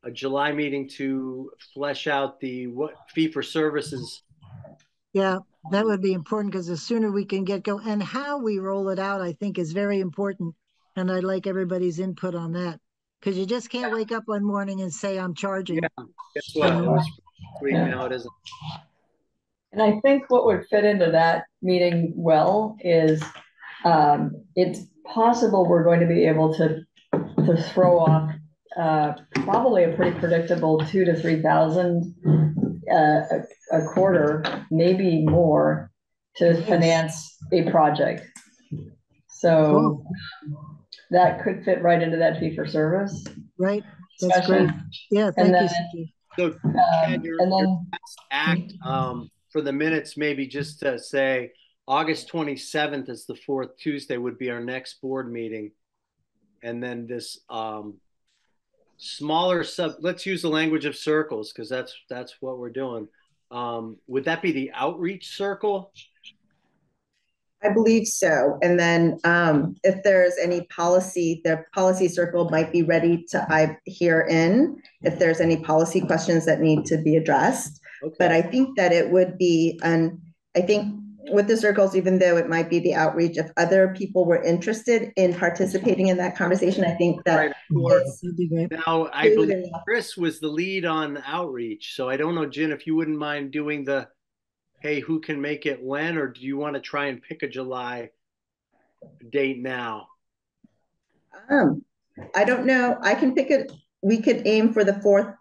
a July meeting to flesh out the what fee for services. Yeah, that would be important because the sooner we can get going and how we roll it out, I think is very important. And I'd like everybody's input on that. Because you just can't wake up one morning and say, I'm charging. Yeah. Guess what? It was sweet, now it isn't. And I think what would fit into that meeting well is, um, it's possible we're going to be able to, to throw off, uh, probably a pretty predictable two to three thousand, uh, a, a quarter, maybe more, to finance a project. So that could fit right into that fee for service Right? That's great. Yeah, thank you. then- Cindy. So Um, Ted, your, and your then, last act, um, for the minutes, maybe just to say, August twenty-seventh is the fourth Tuesday would be our next board meeting. And then this, um, smaller sub, let's use the language of circles, because that's, that's what we're doing. Um, would that be the outreach circle? I believe so. And then um, if there's any policy, the policy circle might be ready to I hear in if there's any policy questions that need to be addressed. But I think that it would be, and I think with the circles, even though it might be the outreach, if other people were interested in participating in that conversation, I think that or, is That'd be great. now, I believe. Chris was the lead on outreach, so I don't know, Jen, if you wouldn't mind doing the, hey, who can make it when, or do you want to try and pick a July date now? Um, I don't know. I can pick it. We could aim for the fourth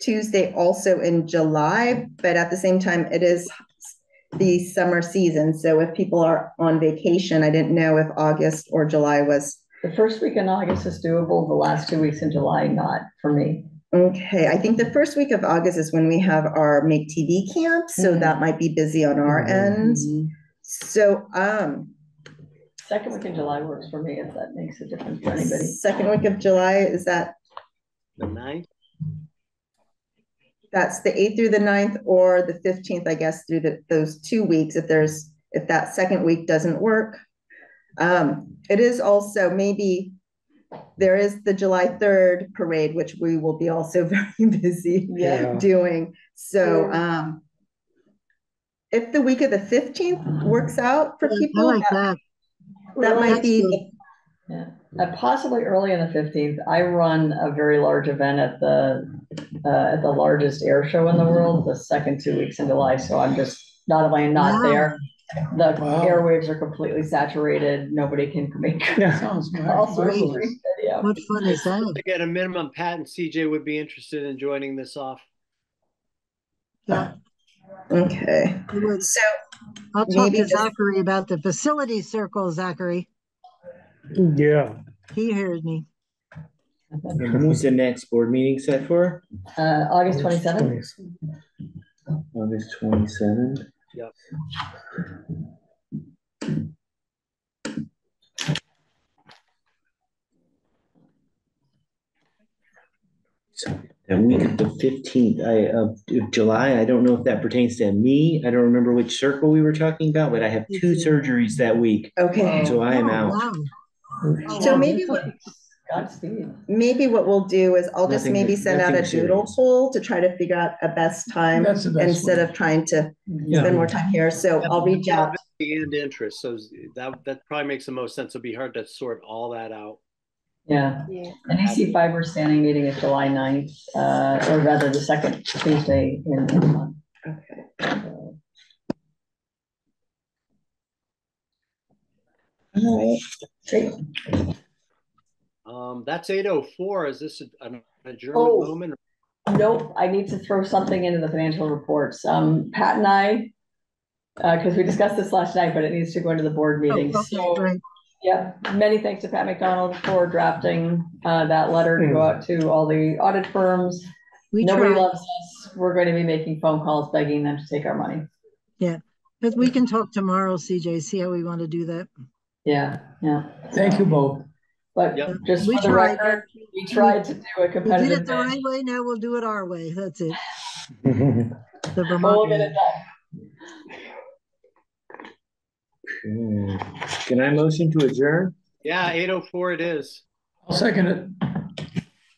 Tuesday also in July, but at the same time, it is the summer season. So if people are on vacation, I didn't know if August or July was. the first week in August is doable, the last two weeks in July, not for me. Okay, I think the first week of August is when we have our Make TV camp, so Mhm. that might be busy on our Mhm. end. Mm-hmm. So, um, Second week in July works for me, if that makes a difference for anybody. second week of July, is that, The ninth? that's the eighth through the ninth or the fifteenth, I guess, through the, those two weeks, if there's, if that second week doesn't work. Um, it is also maybe, there is the July third parade, which we will be also [laughs] very busy Yeah. doing, so, Yeah. um. If the week of the fifteenth works out for I people, like that, that. that might That's be, Yeah, uh, possibly early in the fifteenth, I run a very large event at the, uh, at the largest air show in the world, the second two weeks in July, so I'm just, not only not Wow. there. The Wow. airwaves are completely saturated, nobody can make Yeah. Sounds [laughs] calls or Great. stream video. What fun is that? Again, a minimum, Pat and CJ would be interested in joining this off. Yeah, okay, would. so, I'll talk Maybe to just- Zachary about the facility circle, Zachary. Yeah, He hears me. And who's the next board meeting set for? Uh, August twenty-seventh, August twenty-seventh. Yep. So the week of the fifteenth, I, of of July, I don't know if that pertains to me. I don't remember which circle we were talking about, but I have two mm-hmm. surgeries that week, okay, so I am Oh, out. wow. so oh, maybe what, Godspeed. maybe what we'll do is I'll just Nothing- maybe send out a nothing doodle serious. poll to try to figure out a best time That's the best instead way. of trying to Yeah. spend more time here, so I'll reach out. And interest, so that, that probably makes the most sense. It'd be hard to sort all that out. Yeah, an EC fiber standing meeting is July 9th, uh, or rather the second Tuesday in the month. Okay. All right, great. Um, that's eight oh four. Is this a- an adjournment Oh. moment? Nope, I need to throw something into the financial reports. Um, Pat and I, uh, because we discussed this last night, but it needs to go into the board Oh, meeting. okay, So, great. Yeah, many thanks to Pat McDonald for drafting, uh, that letter to go out to all the audit firms. We Nobody try, loves us. We're going to be making phone calls begging them to take our money. Yeah, but we can talk tomorrow, CJ, see how we want to do that. Yeah, yeah. Thank you both. But Yep. just We for the tried. record, we tried to do a competitive. We did it the right way, now we'll do it our way, that's it. [laughs] The We'll get it done. Hmm. Can I motion to adjourn? Yeah, eight oh four it is. I'll second it.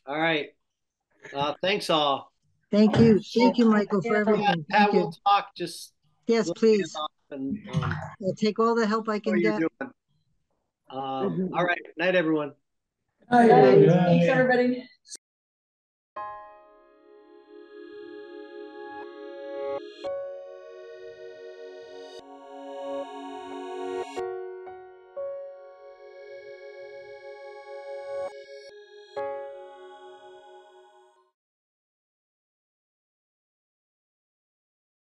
All right. Uh, thanks all. Thank you, thank you, Michael, for Yeah, everything, Pat, thank you. we'll talk, just. Yes, look please, up And, um, I'll take all the help I how can you're get. doing. Um, all right, night, everyone. Aye. Thanks, everybody.